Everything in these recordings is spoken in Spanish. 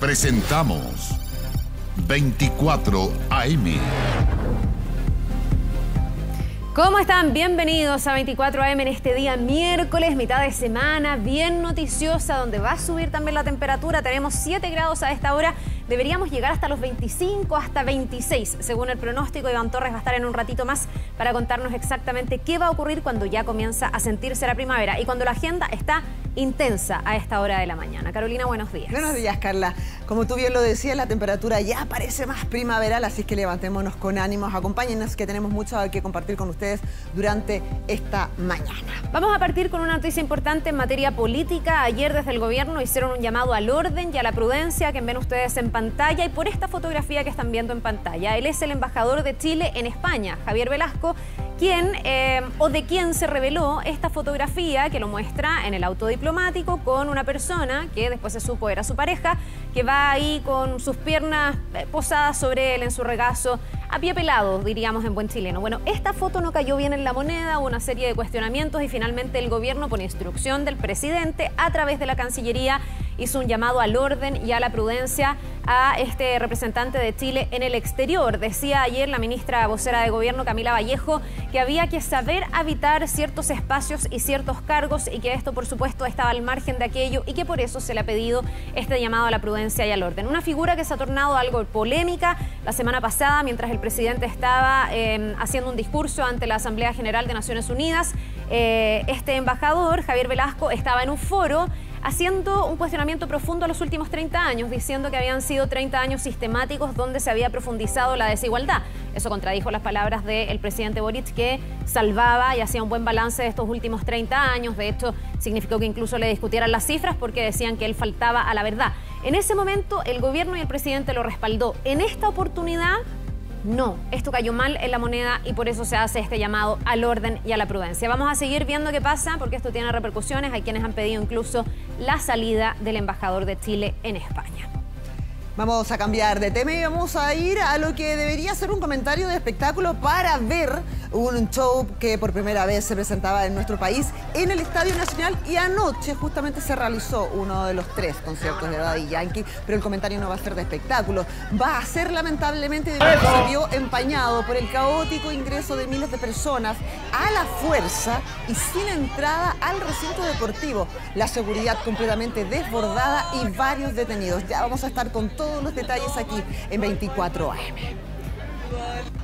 Presentamos 24 AM. ¿Cómo están? Bienvenidos a 24am en este día miércoles, mitad de semana, bien noticiosa, donde va a subir también la temperatura. Tenemos 7 grados a esta hora deberíamos llegar hasta los 25, hasta 26, según el pronóstico. Iván Torres va a estar en un ratito más para contarnos exactamente qué va a ocurrir cuando ya comienza a sentirse la primavera y cuando la agenda está intensa a esta hora de la mañana. Carolina, buenos días. Buenos días, Carla. Como tú bien lo decías, la temperatura ya parece más primaveral, así que levantémonos con ánimos, acompáñenos que tenemos mucho que compartir con ustedes durante esta mañana. Vamos a partir con una noticia importante en materia política. Ayer desde el gobierno hicieron un llamado al orden y a la prudencia que ven ustedes en pantalla y por esta fotografía que están viendo en pantalla. Él es el embajador de Chile en España, Javier Velasco, quien eh, o de quién se reveló esta fotografía que lo muestra en el auto con una persona que después se supo era su pareja, que va ahí con sus piernas eh, posadas sobre él en su regazo, a pie pelado, diríamos en buen chileno. Bueno, esta foto no cayó bien en la moneda, hubo una serie de cuestionamientos y finalmente el gobierno, por instrucción del presidente, a través de la Cancillería, hizo un llamado al orden y a la prudencia a este representante de Chile en el exterior. Decía ayer la ministra vocera de Gobierno, Camila Vallejo, que había que saber habitar ciertos espacios y ciertos cargos y que esto, por supuesto, estaba al margen de aquello y que por eso se le ha pedido este llamado a la prudencia y al orden. Una figura que se ha tornado algo polémica la semana pasada mientras el presidente estaba eh, haciendo un discurso ante la Asamblea General de Naciones Unidas. Eh, este embajador, Javier Velasco, estaba en un foro haciendo un cuestionamiento profundo a los últimos 30 años, diciendo que habían sido 30 años sistemáticos donde se había profundizado la desigualdad. Eso contradijo las palabras del presidente Boric, que salvaba y hacía un buen balance de estos últimos 30 años. De hecho, significó que incluso le discutieran las cifras porque decían que él faltaba a la verdad. En ese momento, el gobierno y el presidente lo respaldó. En esta oportunidad, no, esto cayó mal en la moneda y por eso se hace este llamado al orden y a la prudencia. Vamos a seguir viendo qué pasa porque esto tiene repercusiones. Hay quienes han pedido incluso la salida del embajador de Chile en España. Vamos a cambiar de tema y vamos a ir a lo que debería ser un comentario de espectáculo para ver un show que por primera vez se presentaba en nuestro país en el Estadio Nacional. Y anoche justamente se realizó uno de los tres conciertos de Daddy Yankee, pero el comentario no va a ser de espectáculo, va a ser lamentablemente de que se vio empañado por el caótico ingreso de miles de personas a la fuerza y sin entrada al recinto deportivo, la seguridad completamente desbordada y varios detenidos. Ya vamos a estar con todo todos los detalles aquí en 24 AM.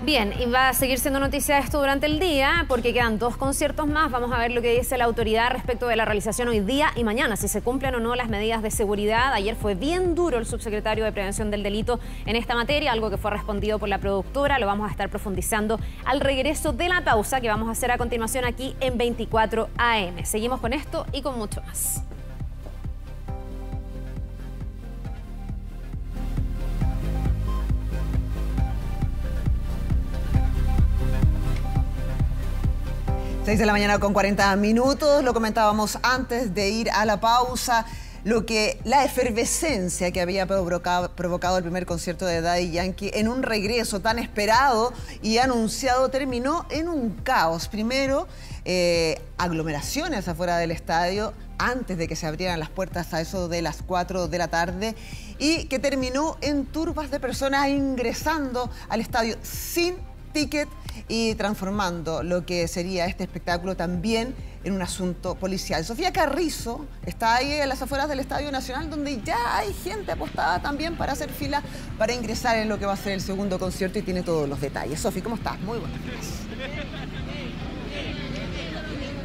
Bien, y va a seguir siendo noticia esto durante el día porque quedan dos conciertos más. Vamos a ver lo que dice la autoridad respecto de la realización hoy día y mañana, si se cumplen o no las medidas de seguridad. Ayer fue bien duro el subsecretario de Prevención del Delito en esta materia, algo que fue respondido por la productora. Lo vamos a estar profundizando al regreso de la pausa que vamos a hacer a continuación aquí en 24 AM. Seguimos con esto y con mucho más. 6 de la mañana con 40 minutos, lo comentábamos antes de ir a la pausa, lo que la efervescencia que había provocado, el primer concierto de Daddy Yankee en un regreso tan esperado y anunciado terminó en un caos. Primero, eh, aglomeraciones afuera del estadio antes de que se abrieran las puertas a eso de las 4 de la tarde y que terminó en turbas de personas ingresando al estadio sin ticket y transformando lo que sería este espectáculo también en un asunto policial. Sofía Carrizo está ahí en las afueras del Estadio Nacional, donde ya hay gente apostada también para hacer fila para ingresar en lo que va a ser el segundo concierto y tiene todos los detalles. Sofía, ¿cómo estás? Muy buenas.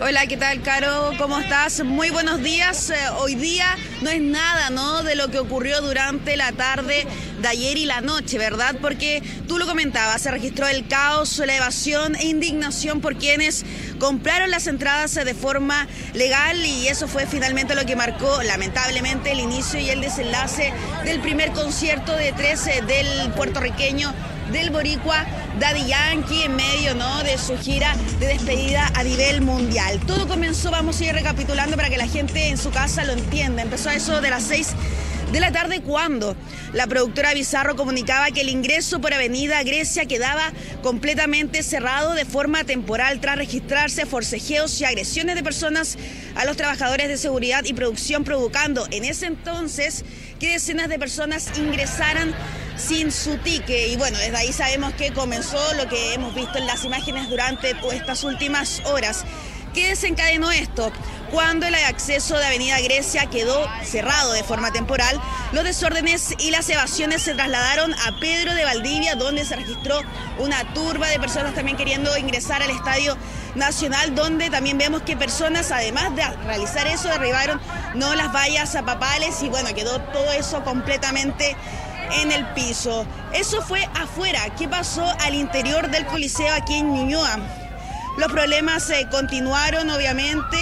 Hola, ¿qué tal, Caro? ¿Cómo estás? Muy buenos días. Eh, hoy día no es nada, ¿no? De lo que ocurrió durante la tarde de ayer y la noche, ¿verdad? Porque tú lo comentabas, se registró el caos, la evasión e indignación por quienes compraron las entradas de forma legal y eso fue finalmente lo que marcó, lamentablemente, el inicio y el desenlace del primer concierto de 13 del puertorriqueño del boricua Daddy Yankee en medio ¿no? de su gira de despedida a nivel mundial. Todo comenzó, vamos a ir recapitulando para que la gente en su casa lo entienda. Empezó eso de las seis de la tarde cuando la productora Bizarro comunicaba que el ingreso por Avenida Grecia quedaba completamente cerrado de forma temporal tras registrarse forcejeos y agresiones de personas a los trabajadores de seguridad y producción provocando en ese entonces que decenas de personas ingresaran sin su ticket. Y bueno, desde ahí sabemos que comenzó lo que hemos visto en las imágenes durante estas últimas horas. ¿Qué desencadenó esto? Cuando el acceso de Avenida Grecia quedó cerrado de forma temporal, los desórdenes y las evasiones se trasladaron a Pedro de Valdivia, donde se registró una turba de personas también queriendo ingresar al Estadio Nacional, donde también vemos que personas, además de realizar eso, derribaron no las vallas a papales y bueno, quedó todo eso completamente en el piso. Eso fue afuera. ¿Qué pasó al interior del Coliseo aquí en Ñuñoa? Los problemas se continuaron, obviamente,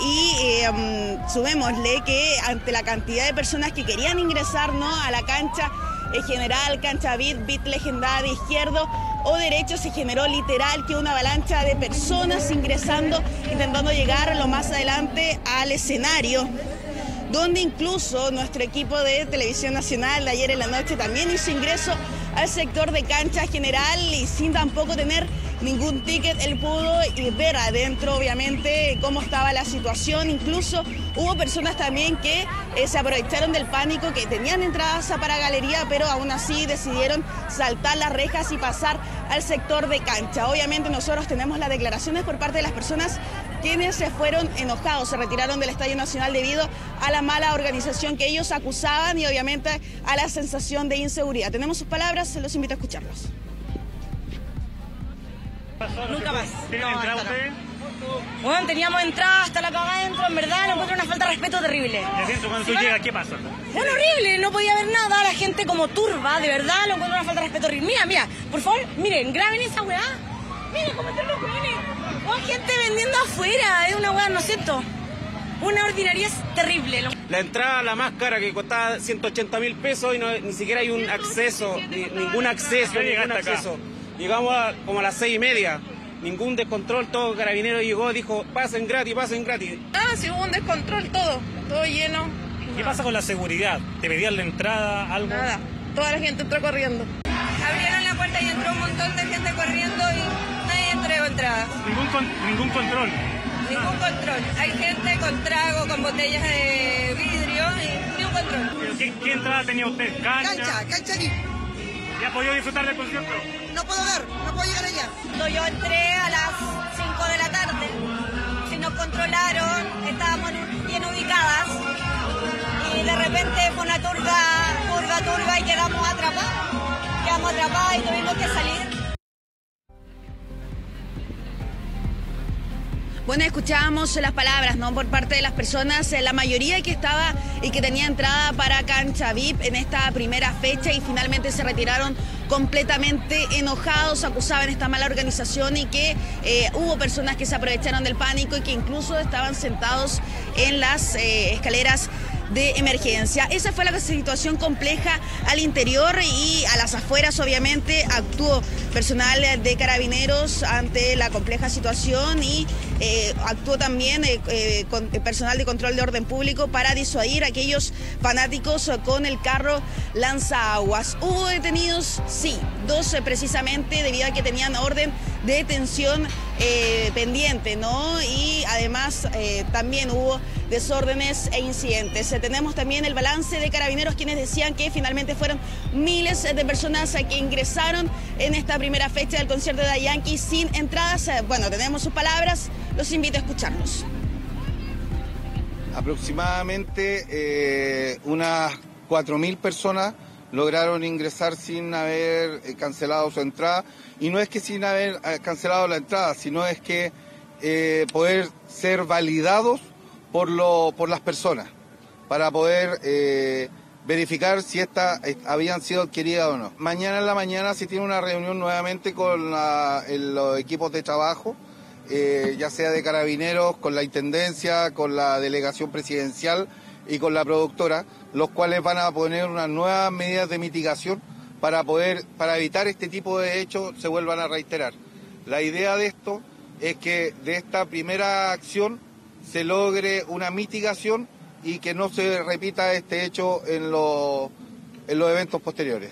y eh, subémosle que ante la cantidad de personas que querían ingresar ¿no? a la cancha en general, cancha bit, bit legendaria, izquierdo o derecho, se generó literal que una avalancha de personas ingresando, intentando llegar lo más adelante al escenario donde incluso nuestro equipo de Televisión Nacional de ayer en la noche también hizo ingreso al sector de cancha general y sin tampoco tener ningún ticket, él pudo ver adentro, obviamente, cómo estaba la situación. Incluso hubo personas también que eh, se aprovecharon del pánico, que tenían entradas para galería, pero aún así decidieron saltar las rejas y pasar al sector de cancha. Obviamente nosotros tenemos las declaraciones por parte de las personas quienes se fueron enojados, se retiraron del Estadio Nacional debido a la mala organización que ellos acusaban y obviamente a la sensación de inseguridad. Tenemos sus palabras, se los invito a escucharlos. Nunca más. Bueno, teníamos entrada hasta la cama adentro, en verdad lo encuentro una falta de respeto terrible. ¿Y adentro cuando tú llegas qué pasa? Bueno, horrible, no podía ver nada, la gente como turba, de verdad lo encuentro una falta de respeto horrible. Mira, mira, por favor, miren, graben esa weá. Miren cómo están los miren. Gente vendiendo afuera, es una weá, no siento. Una ordinaria es terrible. La entrada, la más cara que costaba 180 mil pesos y no, ni siquiera hay un acceso, ni- ningún acceso, ¿Ya ningún llegaste acá? acceso. Llegamos a, como a las seis y media, ningún descontrol, todo carabinero llegó, dijo, pasen gratis, pasen gratis. Ah, sí hubo un descontrol, todo, todo lleno, ¿Qué pasa con la seguridad? ¿Te pedían la entrada, algo? nada. Toda la gente entró corriendo. Abrieron la puerta y entró un montón de gente corriendo y Ningún, con- ningún control. Ningún control. Hay gente con trago, con botellas de vidrio y ni un control. ¿Qué, qué entrada tenía usted? ¿Cancha? Cancha, cancha ni. ¿Ya podía disfrutar del concierto? No puedo ver, no puedo llegar allá. Cuando yo entré a las 5 de la tarde, si nos controlaron, estábamos bien ubicadas y de repente fue una turba, turba, turba y quedamos atrapadas. Quedamos atrapadas y tuvimos que salir. Bueno, escuchábamos las palabras, ¿no? Por parte de las personas, eh, la mayoría que estaba y que tenía entrada para cancha VIP en esta primera fecha y finalmente se retiraron completamente enojados, acusaban esta mala organización y que eh, hubo personas que se aprovecharon del pánico y que incluso estaban sentados en las eh, escaleras de emergencia. Esa fue la situación compleja al interior y a las afueras, obviamente, actuó personal de carabineros ante la compleja situación y eh, actuó también eh, eh, eh, personal de control de orden público para disuadir a aquellos fanáticos con el carro lanzaguas. ¿Hubo detenidos? Sí, 12 precisamente, debido a que tenían orden de detención pendiente, ¿no? Además eh, también hubo desórdenes e incidentes. Eh, Tenemos también el balance de carabineros quienes decían que finalmente fueron miles de personas eh, que ingresaron en esta primera fecha del concierto de Yankee sin entradas. Bueno, tenemos sus palabras, los invito a escucharlos. Aproximadamente eh, unas 4.000 personas lograron ingresar sin haber cancelado su entrada. Y no es que sin haber cancelado la entrada, sino es que eh, poder ser validados por, lo, por las personas, para poder eh, verificar si estas habían sido adquiridas o no. Mañana en la mañana se tiene una reunión nuevamente con los equipos de trabajo eh, ya sea de carabineros, con la intendencia, con la delegación presidencial y con la productora, los cuales van a poner unas nuevas medidas de mitigación para poder, para evitar este tipo de hechos se vuelvan a reiterar. La idea de esto es que de esta primera acción se logre una mitigación y que no se repita este hecho en los, en los eventos posteriores.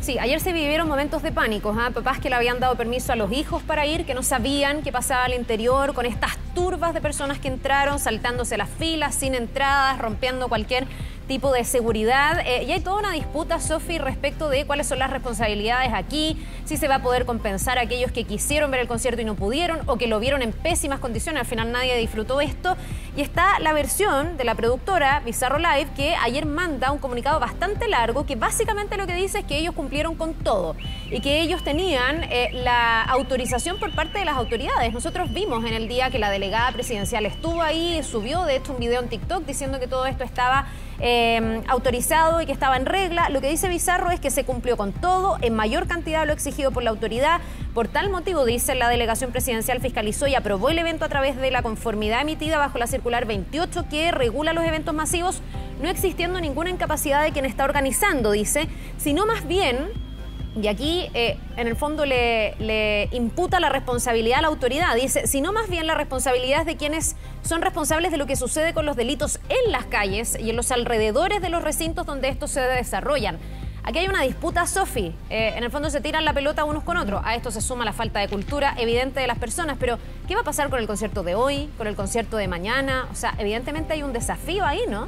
Sí, ayer se vivieron momentos de pánico, ¿ah? papás que le habían dado permiso a los hijos para ir, que no sabían qué pasaba al interior, con estas turbas de personas que entraron, saltándose las filas, sin entradas, rompiendo cualquier tipo de seguridad. Eh, y hay toda una disputa, Sofi, respecto de cuáles son las responsabilidades aquí, si se va a poder compensar a aquellos que quisieron ver el concierto y no pudieron, o que lo vieron en pésimas condiciones. Al final nadie disfrutó esto. Y está la versión de la productora Bizarro Live, que ayer manda un comunicado bastante largo, que básicamente lo que dice es que ellos cumplieron con todo y que ellos tenían eh, la autorización por parte de las autoridades. Nosotros vimos en el día que la delegada presidencial estuvo ahí, subió de hecho un video en TikTok diciendo que todo esto estaba eh, autorizado y que estaba en regla. Lo que dice Bizarro es que se cumplió con todo, en mayor cantidad de lo exigido por la autoridad. Por tal motivo, dice la delegación presidencial, fiscalizó y aprobó el evento a través de la conformidad emitida bajo la circular 28 que regula los eventos masivos, no existiendo ninguna incapacidad de quien está organizando, dice, sino más bien y aquí, eh, en el fondo, le, imputa la responsabilidad a la autoridad. Dice, sino más bien la responsabilidad es de quienes son responsables de lo que sucede con los delitos en las calles y en los alrededores de los recintos donde estos se desarrollan. Aquí hay una disputa, Sofi. Eh, en el fondo se tiran la pelota unos con otros. A esto se suma la falta de cultura evidente de las personas. Pero, ¿qué va a pasar con el concierto de hoy, con el concierto de mañana? O sea, evidentemente hay un desafío ahí, ¿no?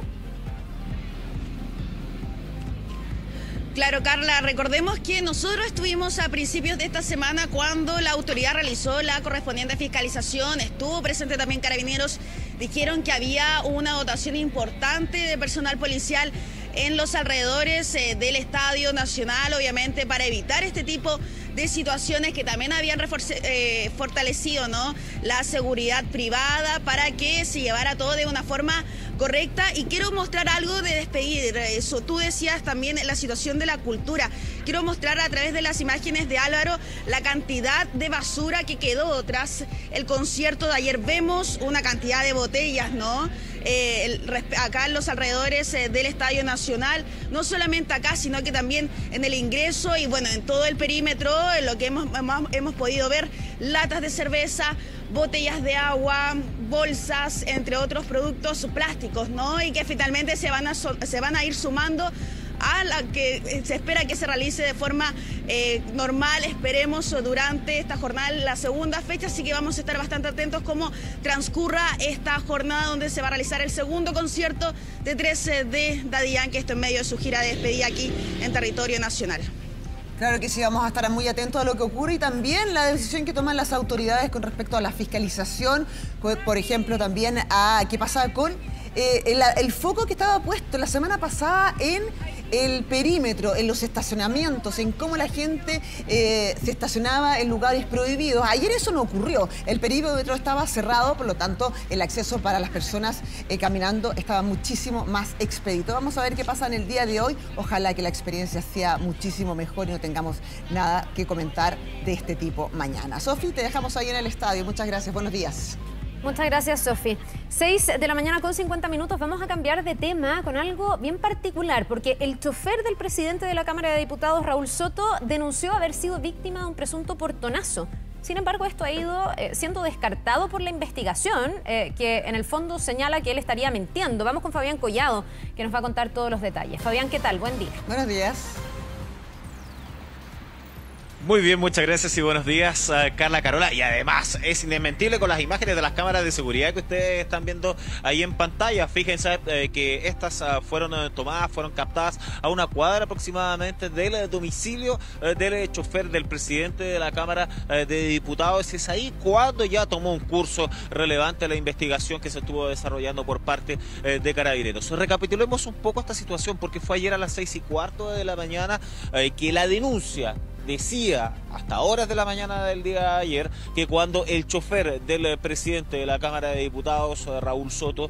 Claro, Carla, recordemos que nosotros estuvimos a principios de esta semana cuando la autoridad realizó la correspondiente fiscalización, estuvo presente también Carabineros, dijeron que había una dotación importante de personal policial en los alrededores eh, del Estadio Nacional, obviamente para evitar este tipo de situaciones que también habían eh, fortalecido ¿no? la seguridad privada para que se llevara todo de una forma correcta y quiero mostrar algo de despedir. Eso, tú decías también la situación de la cultura. Quiero mostrar a través de las imágenes de Álvaro la cantidad de basura que quedó tras el concierto de ayer. Vemos una cantidad de botellas, ¿no? Eh, acá en los alrededores eh, del Estadio Nacional, no solamente acá, sino que también en el ingreso y bueno, en todo el perímetro, en lo que hemos, hemos podido ver, latas de cerveza, botellas de agua, bolsas, entre otros productos plásticos, ¿no? Y que finalmente se van a, se van a ir sumando a la que se espera que se realice de forma eh, normal, esperemos, durante esta jornada, la segunda fecha, así que vamos a estar bastante atentos cómo transcurra esta jornada donde se va a realizar el segundo concierto de 13 de Daddy Yankee, esto en medio de su gira de despedida aquí en territorio nacional. Claro que sí, vamos a estar muy atentos a lo que ocurre y también la decisión que toman las autoridades con respecto a la fiscalización, por ejemplo, también a qué pasa con eh, el, foco que estaba puesto la semana pasada en el perímetro, en los estacionamientos, en cómo la gente eh, se estacionaba en lugares prohibidos. Ayer eso no ocurrió. El perímetro estaba cerrado, por lo tanto, el acceso para las personas eh, caminando estaba muchísimo más expedito. Vamos a ver qué pasa en el día de hoy. Ojalá que la experiencia sea muchísimo mejor y no tengamos nada que comentar de este tipo mañana. Sofi, te dejamos ahí en el estadio. Muchas gracias. Buenos días. Muchas gracias, Sofi. 6 de la mañana con 50 minutos. Vamos a cambiar de tema con algo bien particular, porque el chofer del presidente de la Cámara de Diputados, Raúl Soto, denunció haber sido víctima de un presunto portonazo. Sin embargo, esto ha ido eh, siendo descartado por la investigación, eh, que en el fondo señala que él estaría mintiendo. Vamos con Fabián Collado, que nos va a contar todos los detalles. Fabián, ¿qué tal? Buen día. Buenos días. Muy bien, muchas gracias y buenos días, eh, Carla Carola. Y además, es indesmentible con las imágenes de las cámaras de seguridad que ustedes están viendo ahí en pantalla. Fíjense eh, que estas ah, fueron tomadas, fueron captadas a una cuadra aproximadamente del domicilio del chofer del presidente de la Cámara de Diputados. Es ahí cuando ya tomó un curso relevante la investigación que se estuvo desarrollando por parte de Carabineros. Recapitulemos un poco esta situación porque fue ayer a las seis y cuarto de la mañana que la denuncia decía hasta horas de la mañana del día de ayer que cuando el chofer del presidente de la Cámara de Diputados, Raúl Soto,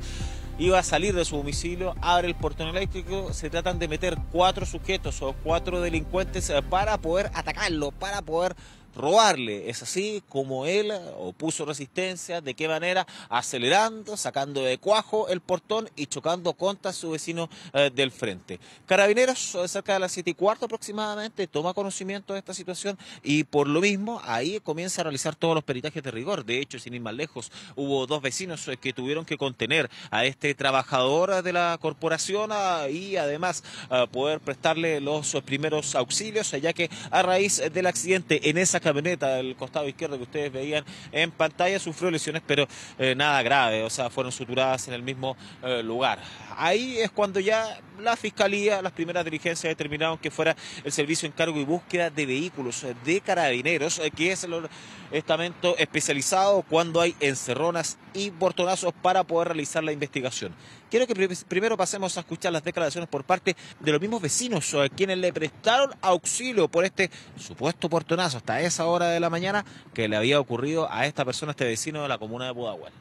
iba a salir de su domicilio, abre el portón eléctrico, se tratan de meter cuatro sujetos o cuatro delincuentes eh, para poder atacarlo, para poder robarle. Es así como él opuso resistencia, de qué manera, acelerando, sacando de cuajo el portón y chocando contra su vecino eh, del frente. Carabineros, eh, cerca de las siete y cuarto aproximadamente, toma conocimiento de esta situación y por lo mismo ahí comienza a realizar todos los peritajes de rigor. De hecho, sin ir más lejos, hubo dos vecinos eh, que tuvieron que contener a este trabajador de la corporación y además poder prestarle los primeros auxilios, ya que a raíz del accidente en esa camioneta del costado izquierdo que ustedes veían en pantalla sufrió lesiones, pero eh, nada grave, o sea, fueron suturadas en el mismo eh, lugar. Ahí es cuando ya la Fiscalía, las primeras diligencias determinaron que fuera el servicio encargo y búsqueda de vehículos de carabineros, eh, que es el estamento especializado cuando hay encerronas y portonazos para poder realizar la investigación. Quiero que primero pasemos a escuchar las declaraciones por parte de los mismos vecinos, a quienes le prestaron auxilio por este supuesto portonazo hasta esa hora de la mañana que le había ocurrido a esta persona, este vecino de la comuna de Pudahuel.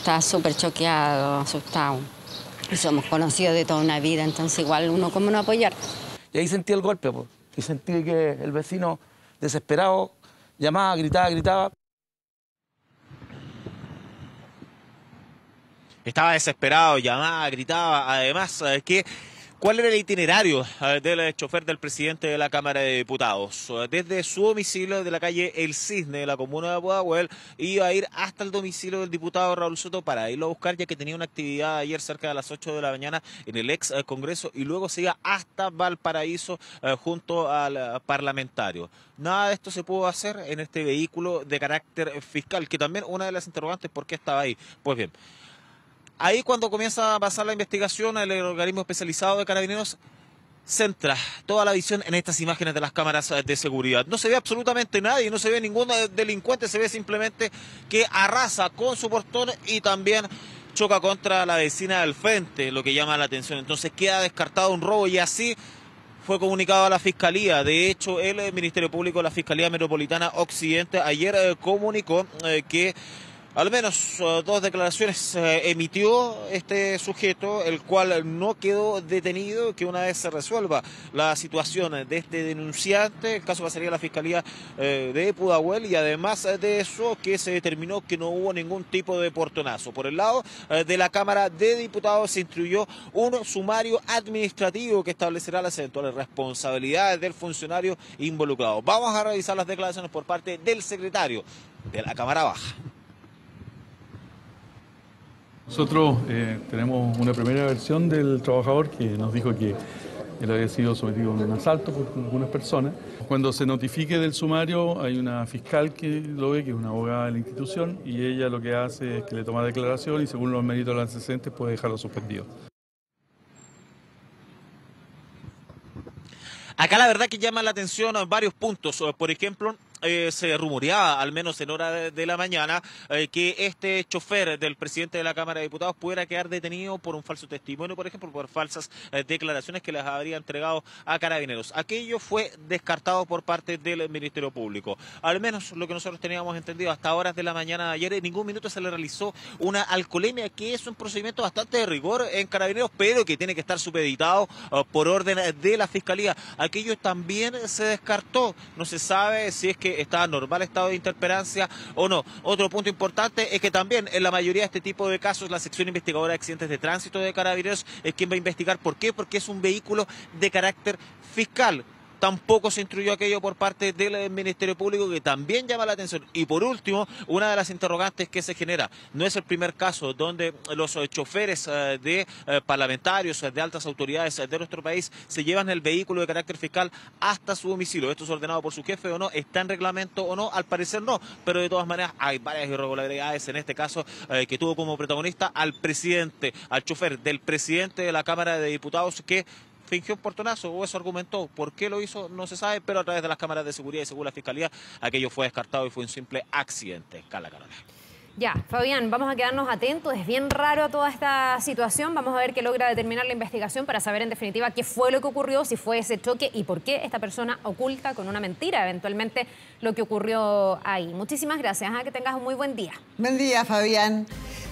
Está súper choqueado, asustado. Y somos conocidos de toda una vida, entonces igual uno como no apoyar. Y ahí sentí el golpe, pues. y sentí que el vecino desesperado llamaba, gritaba, gritaba. Estaba desesperado, llamaba, gritaba. Además, que ¿Cuál era el itinerario eh, del chofer del presidente de la Cámara de Diputados? Eh, desde su domicilio de la calle El Cisne, de la comuna de Pudahuel, iba a ir hasta el domicilio del diputado Raúl Soto para irlo a buscar, ya que tenía una actividad ayer cerca de las 8 de la mañana en el ex eh, Congreso y luego se iba hasta Valparaíso junto al parlamentario. Nada de esto se pudo hacer en este vehículo de carácter fiscal, que también una de las interrogantes, ¿por qué estaba ahí? Pues bien. Ahí cuando comienza a pasar la investigación, el organismo especializado de carabineros centra toda la visión en estas imágenes de las cámaras de seguridad. No se ve absolutamente nadie, no se ve ningún delincuente, se ve simplemente que arrasa con su portón y también choca contra la vecina del frente, lo que llama la atención. Entonces queda descartado un robo y así fue comunicado a la Fiscalía. De hecho, el Ministerio Público, la Fiscalía Metropolitana Occidente, ayer eh, comunicó eh, que al menos uh, dos declaraciones uh, emitió este sujeto, el cual no quedó detenido, que una vez se resuelva la situación de este denunciante, el caso pasaría a la Fiscalía uh, de Pudahuel y además de eso que se determinó que no hubo ningún tipo de portonazo. Por el lado de la Cámara de Diputados se instruyó un sumario administrativo que establecerá las eventuales responsabilidades del funcionario involucrado. Vamos a revisar las declaraciones por parte del secretario de la Cámara Baja. Nosotros eh, tenemos una primera versión del trabajador que nos dijo que él había sido sometido a un asalto por algunas personas. Cuando se notifique del sumario hay una fiscal que lo ve, que es una abogada de la institución, y ella lo que hace es que le toma declaración y según los méritos de los antecedentes puede dejarlo suspendido. Acá la verdad que llama la atención varios puntos. Por ejemplo, eh, se rumoreaba, al menos en hora de, la mañana, eh, que este chofer del presidente de la Cámara de Diputados pudiera quedar detenido por un falso testimonio, por ejemplo, por falsas eh, declaraciones que les habría entregado a carabineros. Aquello fue descartado por parte del Ministerio Público. Al menos lo que nosotros teníamos entendido hasta horas de la mañana de ayer, en ningún minuto se le realizó una alcoholemia, que es un procedimiento bastante de rigor en carabineros, pero que tiene que estar supeditado por orden de la Fiscalía. Aquello también se descartó. No se sabe si es que está normal estado de interperancia o no. Otro punto importante es que también en la mayoría de este tipo de casos la sección investigadora de accidentes de tránsito de carabineros es quien va a investigar. ¿Por qué? Porque es un vehículo de carácter fiscal tampoco se instruyó aquello por parte del Ministerio Público que también llama la atención. Y por último, una de las interrogantes que se genera, no es el primer caso donde los choferes eh, de eh, parlamentarios, de altas autoridades de nuestro país se llevan el vehículo de carácter fiscal hasta su domicilio. ¿Esto es ordenado por su jefe o no? ¿Está en reglamento o no? Al parecer no, pero de todas maneras hay varias irregularidades en este caso eh, que tuvo como protagonista al presidente, al chofer del presidente de la Cámara de Diputados que fingió un portonazo o eso argumentó. ¿Por qué lo hizo? No se sabe, pero a través de las cámaras de seguridad y según la fiscalía, aquello fue descartado y fue un simple accidente. Cala, Ya, Fabián, vamos a quedarnos atentos. Es bien raro toda esta situación. Vamos a ver qué logra determinar la investigación para saber en definitiva qué fue lo que ocurrió, si fue ese choque y por qué esta persona oculta con una mentira eventualmente lo que ocurrió ahí. Muchísimas gracias. ¿eh? Que tengas un muy buen día. Buen día, Fabián.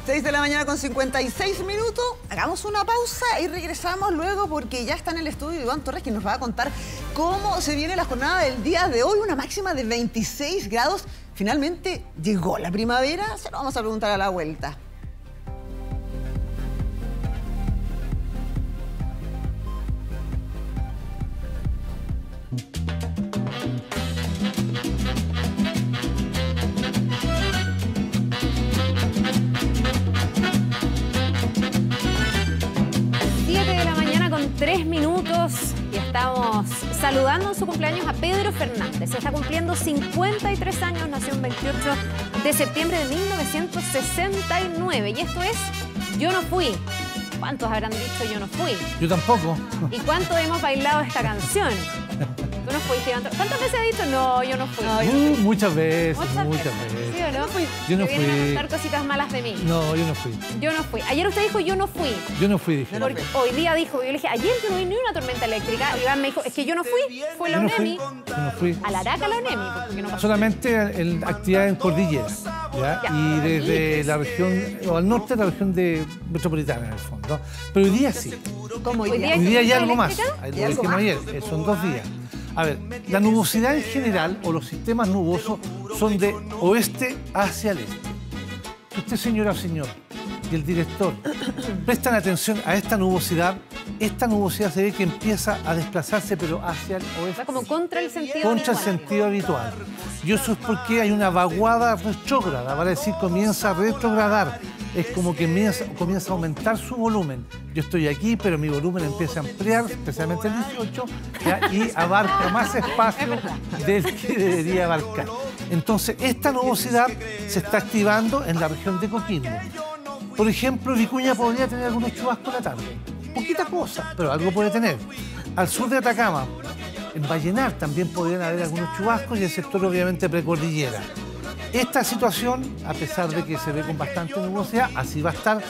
6 de la mañana con 56 minutos. Hagamos una pausa y regresamos luego porque ya está en el estudio Iván Torres que nos va a contar cómo se viene la jornada del día de hoy. Una máxima de 26 grados. Finalmente llegó la primavera. Se lo vamos a preguntar a la vuelta. Tres minutos y Estamos saludando en su cumpleaños a Pedro Fernández. Se está cumpliendo 53 años, nació el 28 de septiembre de 1969. Y esto es Yo no fui. ¿Cuántos habrán dicho yo no fui? Yo tampoco. ¿Y cuánto hemos bailado esta canción? ¿Tú no fuiste? Iván? ¿Cuántas veces has dicho no, yo no fui? Uh, muchas veces, Muchas muchas, veces. veces. ¿Sí o no? Yo no vienen a fui. contar cositas malas de mí. No, yo no fui. Yo no fui. Ayer usted dijo yo no fui. Yo no fui, dije. Porque hoy día dijo, yo le dije, ayer yo no vi ni una tormenta eléctrica. Iván me dijo, es que yo no fui, fue la Yo fui. ONEMI. Yo no fui. A la Araca la ONEMI, porque no. Solamente en actividad en cordillera. ¿ya? Ya. Y desde la región, o al norte de la región de metropolitana en el fondo. Pero hoy día sí. ¿Cómo Hoy día? Hoy día hay algo más. Lo algo dijimos más? ayer, son dos días. A ver, la nubosidad en general o los sistemas nubosos son de oeste hacia el este. Usted, señora o señor, y el director prestan atención a esta nubosidad, esta nubosidad se ve que empieza a desplazarse, pero hacia el oeste. Va como contra el sentido contra el sentido habitual. Y eso es porque hay una vaguada retrógrada, vale decir, comienza a retrogradar. Es como que comienza, comienza a aumentar su volumen. Yo estoy aquí, pero mi volumen empieza a ampliar, especialmente el 18, ¿ya? y abarca más espacio del que debería abarcar. Entonces, esta nubosidad se está activando en la región de Coquimbo. Por ejemplo, Vicuña podría tener algunos chubascos en la tarde. Poquita cosa, pero algo puede tener. Al sur de Atacama, en Vallenar también podrían haber algunos chubascos y el sector obviamente precordillera. Esta situación, a pesar de que se ve con bastante nubosidad, así va a estar,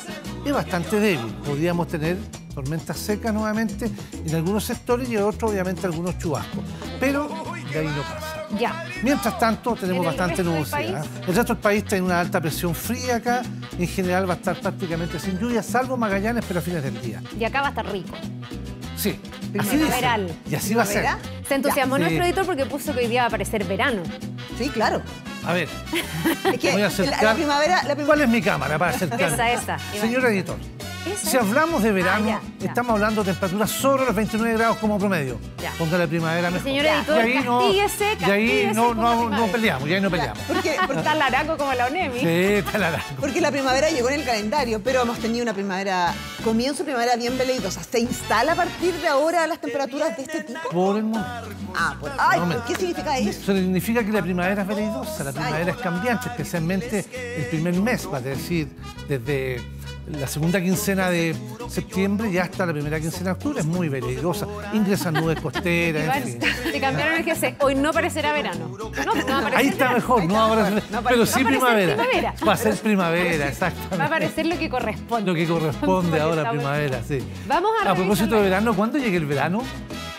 es bastante débil. Podríamos tener tormentas secas nuevamente en algunos sectores y en otros obviamente algunos chubascos. Pero de ahí no pasa. Ya. Mientras tanto, tenemos ¿En el bastante nubosidad. El resto del país tiene una alta presión fría acá. En general va a estar prácticamente sin lluvia, salvo Magallanes, pero a fines del día. Y acá va a estar rico. Sí, así. Primaveral. Y así va a ser. Se entusiasmó Ya. nuestro Sí. editor porque puso que hoy día va a aparecer verano. Sí, claro. A ver, Es que voy a la, acercar. la primavera, la primavera ¿Cuál es mi cámara para acercar? Esa, esa. Señor editor. Si hablamos de verano, Ah, ya, ya. estamos hablando de temperaturas sobre los 29 grados como promedio. Ya. Ponga la primavera mejor. Señor editor, y ahí no, castíguese, y ahí no, no, no peleamos, y ahí no peleamos. porque, porque, Está laraco como la ONEMI. Sí, está la porque la primavera llegó en el calendario, pero hemos tenido una primavera, comienzo primavera bien veleidosa. ¿Se instala a partir de ahora las temperaturas de este tipo? Por el mundo. Ah, por, ay, Momento. ¿qué significa eso? Eso significa que la primavera es veleidosa, la primavera es cambiante, especialmente el primer mes, va a decir, desde la segunda quincena de septiembre y hasta la primera quincena de octubre, es muy veleidosa. Ingresan nubes costeras, en fin. te cambiaron el GC. Hoy no parecerá verano. No, no Ahí está mejor, no ahora, pero sí primavera. primavera. Va a ser primavera, Va a exactamente. aparecer lo que corresponde. Lo que corresponde ahora, primavera, sí. Vamos a A propósito de verano, ¿cuándo llega el verano?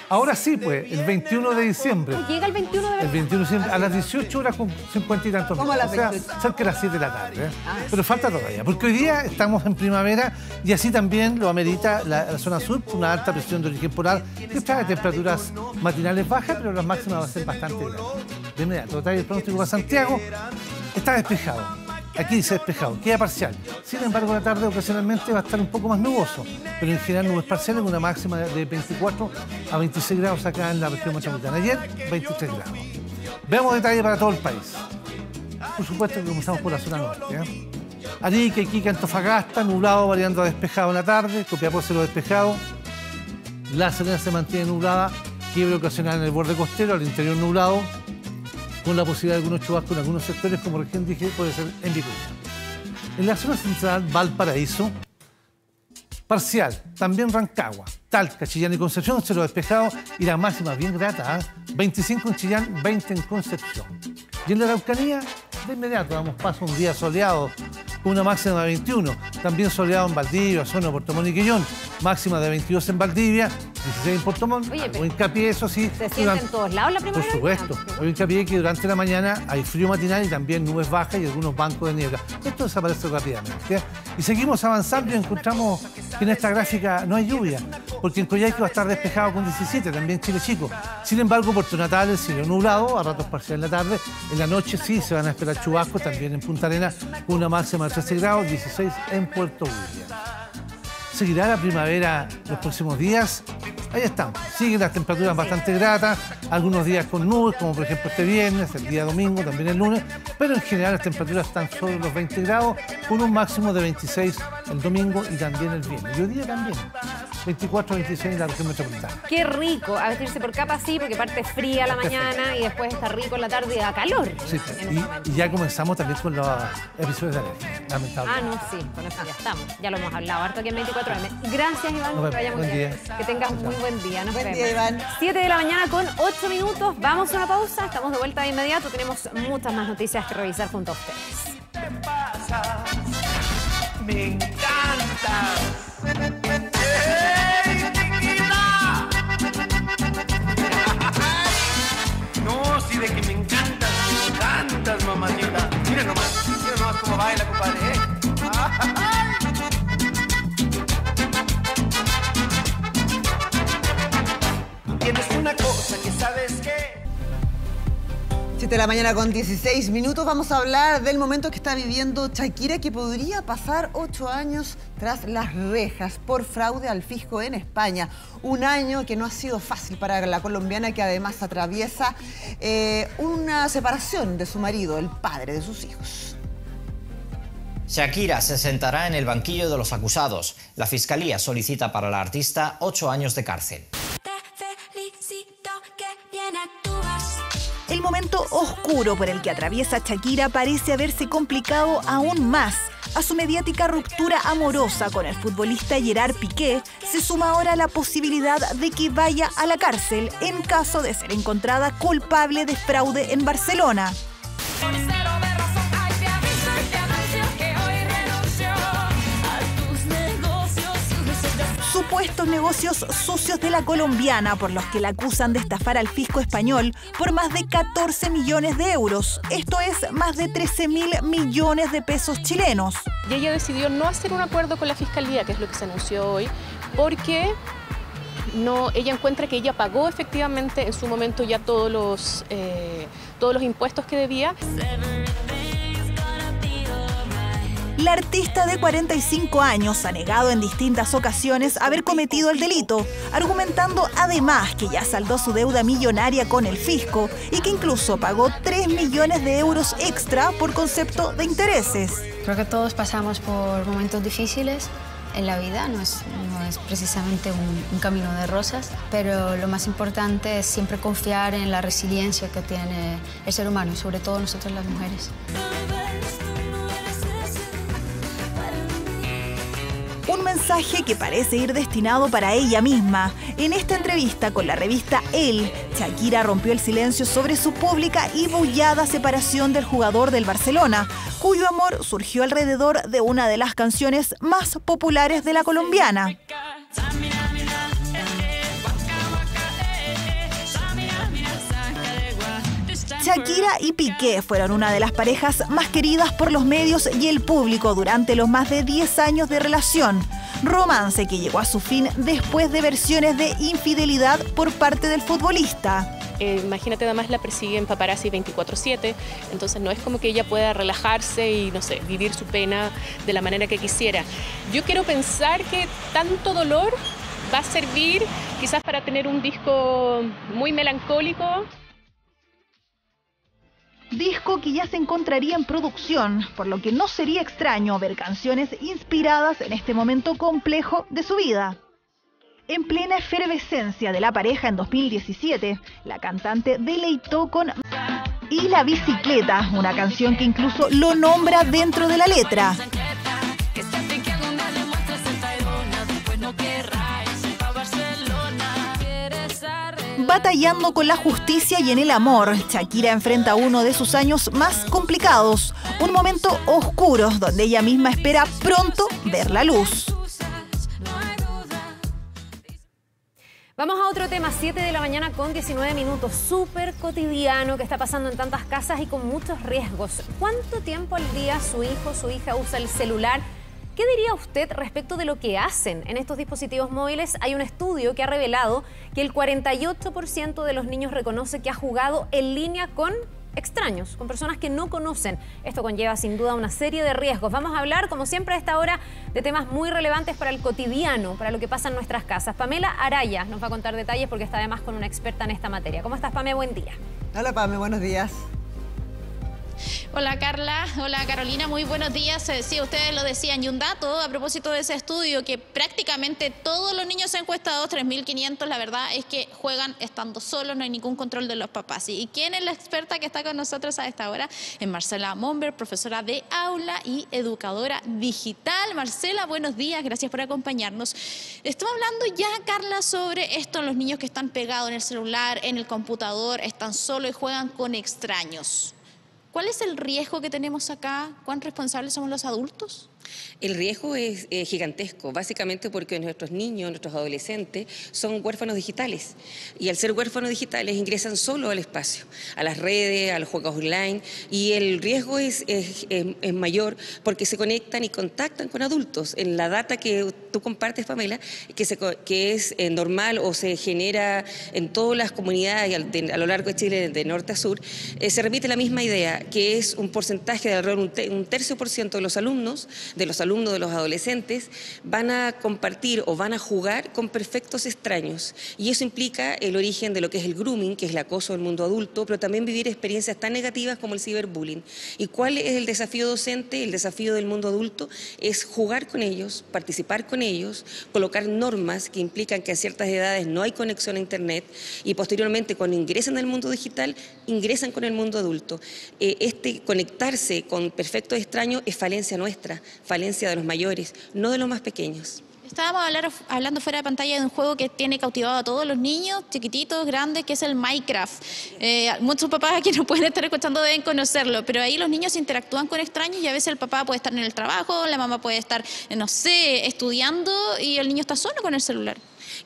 Ahora sí, pues, el 21 de diciembre. Llega el 21 de El verano. 21 de diciembre, a las 18 horas con 50 y tantos ¿Cómo a minutos. O sea, 28? cerca de las 7 de la tarde. ¿eh? Ah, Pero falta todavía, porque hoy día estamos en primavera y así también lo amerita la, la zona sur, una alta presión de origen polar que trae temperaturas matinales bajas, pero las máximas van a ser bastante grandes. De inmediato, trae el pronóstico para Santiago, está despejado. Aquí dice despejado, queda parcial. Sin embargo, la tarde ocasionalmente va a estar un poco más nuboso, pero en general nubes parciales con una máxima de 24 a 26 grados acá en la región metropolitana. Ayer, 23 grados. Veamos detalle para todo el país. Por supuesto que comenzamos por la zona norte. ¿eh? Arica, Iquique, Antofagasta, nublado variando a despejado en la tarde, Copiapó cero despejado. La Serena se mantiene nublada, quiebre ocasional en el borde costero, al interior nublado, con la posibilidad de algunos chubascos en algunos sectores, como recién dije, puede ser en Vicuña. En la zona central, Valparaíso, parcial, también Rancagua, Talca, Chillán y Concepción, cero despejado y la máxima bien grata, ¿ah? 25 en Chillán, 20 en Concepción. Y en la Araucanía, de inmediato damos paso a un día soleado, con una máxima de 21, también soleado en Valdivia, zona Puerto Montt y Quillón, máxima de 22 en Valdivia, 16 en Puerto Montt, Oye, pero- hincapié, eso sí, Se siente durante- en todos lados la por primavera. supuesto. Hoy hincapié que durante la mañana hay frío matinal y también nubes bajas y algunos bancos de niebla. Esto desaparece rápidamente. ¿eh? Y seguimos avanzando y encontramos que en esta gráfica no hay lluvia, porque en Coyhaique va a estar despejado con 17, también Chile Chico. Sin embargo, Puerto Natal, el cielo nublado, a ratos parcial en la tarde. En la noche sí se van a esperar chubascos, también en Punta Arena, con una máxima de 13 grados, 16 en Puerto William seguirá la primavera los próximos días. Ahí estamos. Siguen las temperaturas bastante gratas, algunos días con nubes, como por ejemplo este viernes, el día domingo, también el lunes, pero en general las temperaturas están sobre los 20 grados, con un máximo de 26 el domingo y también el viernes. Y hoy día también. 24 26 en la región metropolitana. Qué rico, a vestirse por capa sí, porque parte fría a la mañana y después está rico en la tarde y da calor. Sí, y, ya comenzamos también con los episodios de alergia, Ah, lamentablemente. no, sí, con eso ya estamos. Ya lo hemos hablado harto aquí en 24M. Gracias, Iván. Nos vemos. Que vaya muy Buen bien. día. Que tengas muy buen día. Nos Buen vemos. día, Iván. 7 de la mañana con 8 minutos. Vamos a una pausa. Estamos de vuelta de inmediato. Tenemos muchas más noticias que revisar junto a ustedes. Me encantas. No, sí, de que me encantas, me encantas, mamacita. Mira nomás, mira nomás cómo baila, compadre. ¿eh? 7 de la mañana con 16 minutos vamos a hablar del momento que está viviendo Shakira que podría pasar 8 años tras las rejas por fraude al fisco en España. Un año que no ha sido fácil para la colombiana que además atraviesa eh, una separación de su marido, el padre de sus hijos. Shakira se sentará en el banquillo de los acusados. La fiscalía solicita para la artista ocho años de cárcel. Oscuro por el que atraviesa Shakira parece haberse complicado aún más. A su mediática ruptura amorosa con el futbolista Gerard Piqué se suma ahora la posibilidad de que vaya a la cárcel en caso de ser encontrada culpable de fraude en Barcelona. Supuestos negocios sucios de la colombiana por los que la acusan de estafar al fisco español por más de 14 millones de euros. Esto es más de 13 mil millones de pesos chilenos. Y ella decidió no hacer un acuerdo con la fiscalía, que es lo que se anunció hoy, porque no, ella encuentra que ella pagó efectivamente en su momento ya todos los, eh, todos los impuestos que debía. La artista de 45 años ha negado en distintas ocasiones haber cometido el delito, argumentando además que ya saldó su deuda millonaria con el fisco y que incluso pagó 3 millones de euros extra por concepto de intereses. Creo que todos pasamos por momentos difíciles en la vida, no es, no es precisamente un, un camino de rosas, pero lo más importante es siempre confiar en la resiliencia que tiene el ser humano y sobre todo nosotros las mujeres. Un mensaje que parece ir destinado para ella misma. En esta entrevista con la revista Elle, Shakira rompió el silencio sobre su pública y bullada separación del jugador del Barcelona, cuyo amor surgió alrededor de una de las canciones más populares de la colombiana. Shakira y Piqué fueron una de las parejas más queridas por los medios y el público durante los más de 10 años de relación. Romance que llegó a su fin después de versiones de infidelidad por parte del futbolista. Eh, imagínate, además la persiguen paparazzi 24/7, entonces no es como que ella pueda relajarse y, no sé, vivir su pena de la manera que quisiera. Yo quiero pensar que tanto dolor va a servir quizás para tener un disco muy melancólico, Disco que ya se encontraría en producción, por lo que no sería extraño ver canciones inspiradas en este momento complejo de su vida. En plena efervescencia de la pareja en 2017, la cantante deleitó con Y la bicicleta, una canción que incluso lo nombra dentro de la letra. Batallando con la justicia y en el amor, Shakira enfrenta uno de sus años más complicados, un momento oscuro donde ella misma espera pronto ver la luz. Vamos a otro tema, 7 de la mañana con 19 minutos, súper cotidiano que está pasando en tantas casas y con muchos riesgos. ¿Cuánto tiempo al día su hijo, su hija usa el celular? ¿Qué diría usted respecto de lo que hacen en estos dispositivos móviles? Hay un estudio que ha revelado que el 48% de los niños reconoce que ha jugado en línea con extraños, con personas que no conocen. Esto conlleva sin duda una serie de riesgos. Vamos a hablar, como siempre a esta hora, de temas muy relevantes para el cotidiano, para lo que pasa en nuestras casas. Pamela Araya nos va a contar detalles porque está además con una experta en esta materia. ¿Cómo estás, Pamela? Buen día. Hola, Pame, buenos días. Hola Carla, hola Carolina, muy buenos días. Eh, Sí, ustedes lo decían. Y un dato a propósito de ese estudio, que prácticamente todos los niños encuestados, 3.500, la verdad es que juegan estando solos, no hay ningún control de los papás. ¿Y quién es la experta que está con nosotros a esta hora? Es Marcela Momber, profesora de aula y educadora digital. Marcela, buenos días, gracias por acompañarnos. Estamos hablando ya, Carla, sobre esto, los niños que están pegados en el celular, en el computador, están solos y juegan con extraños. ¿Cuál es el riesgo que tenemos acá? ¿Cuán responsables somos los adultos? El riesgo es eh, gigantesco, básicamente porque nuestros niños, nuestros adolescentes son huérfanos digitales y al ser huérfanos digitales ingresan solo al espacio, a las redes, a los juegos online y el riesgo es, es- es- mayor porque se conectan y contactan con adultos. En la data que tú compartes, Pamela, que, se que es eh, normal o se genera en todas las comunidades a lo largo de Chile, de norte a sur, eh, se repite la misma idea, que es un porcentaje de alrededor un tercio por ciento de los alumnos, de los alumnos, de los adolescentes, van a compartir o van a jugar con perfectos extraños. Y eso implica el origen de lo que es el grooming, que es el acoso del mundo adulto, pero también vivir experiencias tan negativas como el ciberbullying. ¿Y cuál es el desafío docente? El desafío del mundo adulto es jugar con ellos, participar con ellos, colocar normas que implican que a ciertas edades no hay conexión a Internet y posteriormente cuando ingresan al mundo digital, ingresan con el mundo adulto. Eh, este conectarse con perfectos extraños es falencia nuestra, falencia de los mayores, no de los más pequeños. Estábamos hablar- hablando fuera de pantalla de un juego que tiene cautivado a todos los niños, chiquititos, grandes, que es el Minecraft. Eh, muchos papás aquí no pueden estar escuchando deben conocerlo, pero ahí los niños interactúan con extraños y a veces el papá puede estar en el trabajo, la mamá puede estar, eh, no sé, estudiando y el niño está solo con el celular.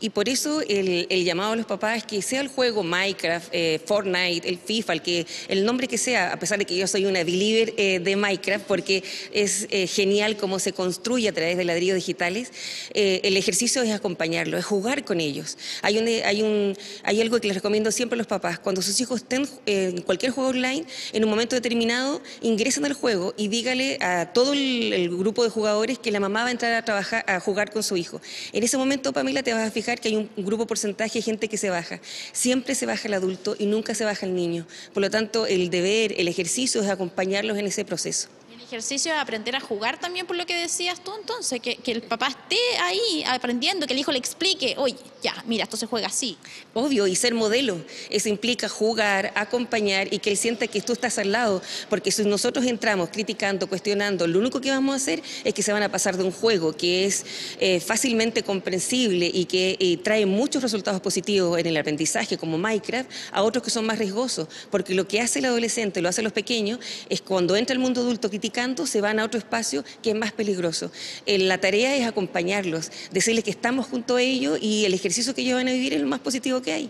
Y por eso el, el llamado a los papás es que sea el juego Minecraft, eh, Fortnite, el FIFA, el, que, el nombre que sea, a pesar de que yo soy una believer eh, de Minecraft, porque es eh, genial cómo se construye a través de ladrillos digitales, eh, el ejercicio es acompañarlo, es jugar con ellos. Hay, un, hay, un, hay algo que les recomiendo siempre a los papás, cuando sus hijos estén eh, en cualquier juego online, en un momento determinado, ingresen al juego y dígale a todo el, el grupo de jugadores que la mamá va a entrar a trabajar, a jugar con su hijo. En ese momento, Pamela, te vas a fijar que hay un grupo porcentaje de gente que se baja. Siempre se baja el adulto y nunca se baja el niño. Por lo tanto, el deber, el ejercicio es acompañarlos en ese proceso. Ejercicio es aprender a jugar también, por lo que decías tú entonces, que, que el papá esté ahí aprendiendo, que el hijo le explique, oye, ya, mira, esto se juega así. Obvio, y ser modelo. Eso implica jugar, acompañar y que él sienta que tú estás al lado. Porque si nosotros entramos criticando, cuestionando, lo único que vamos a hacer es que se van a pasar de un juego que es eh, fácilmente comprensible y que eh, trae muchos resultados positivos en el aprendizaje, como Minecraft, a otros que son más riesgosos. Porque lo que hace el adolescente, lo hacen los pequeños, es cuando entra el mundo adulto criticando, se van a otro espacio que es más peligroso. Eh, la tarea es acompañarlos, decirles que estamos junto a ellos y el ejercicio que ellos van a vivir es lo más positivo que hay.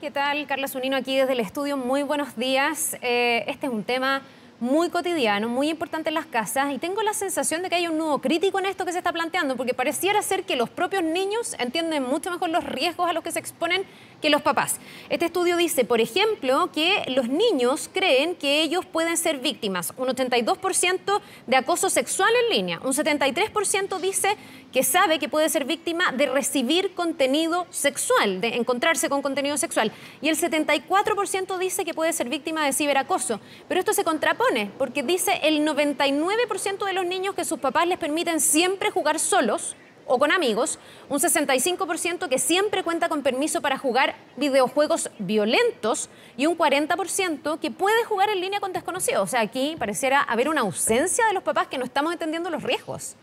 ¿Qué tal? Carla Zunino aquí desde el estudio. Muy buenos días. Eh, este es un tema muy cotidiano, muy importante en las casas y tengo la sensación de que hay un nudo crítico en esto que se está planteando porque pareciera ser que los propios niños entienden mucho mejor los riesgos a los que se exponen que los papás. Este estudio dice, por ejemplo, que los niños creen que ellos pueden ser víctimas, un 82% de acoso sexual en línea, un 73% dice que sabe que puede ser víctima de recibir contenido sexual, de encontrarse con contenido sexual, y el 74% dice que puede ser víctima de ciberacoso. Pero esto se contrapone, porque dice el 99% de los niños que sus papás les permiten siempre jugar solos o con amigos, un 65% que siempre cuenta con permiso para jugar videojuegos violentos y un 40% que puede jugar en línea con desconocidos. O sea, aquí pareciera haber una ausencia de los papás que no estamos entendiendo los riesgos.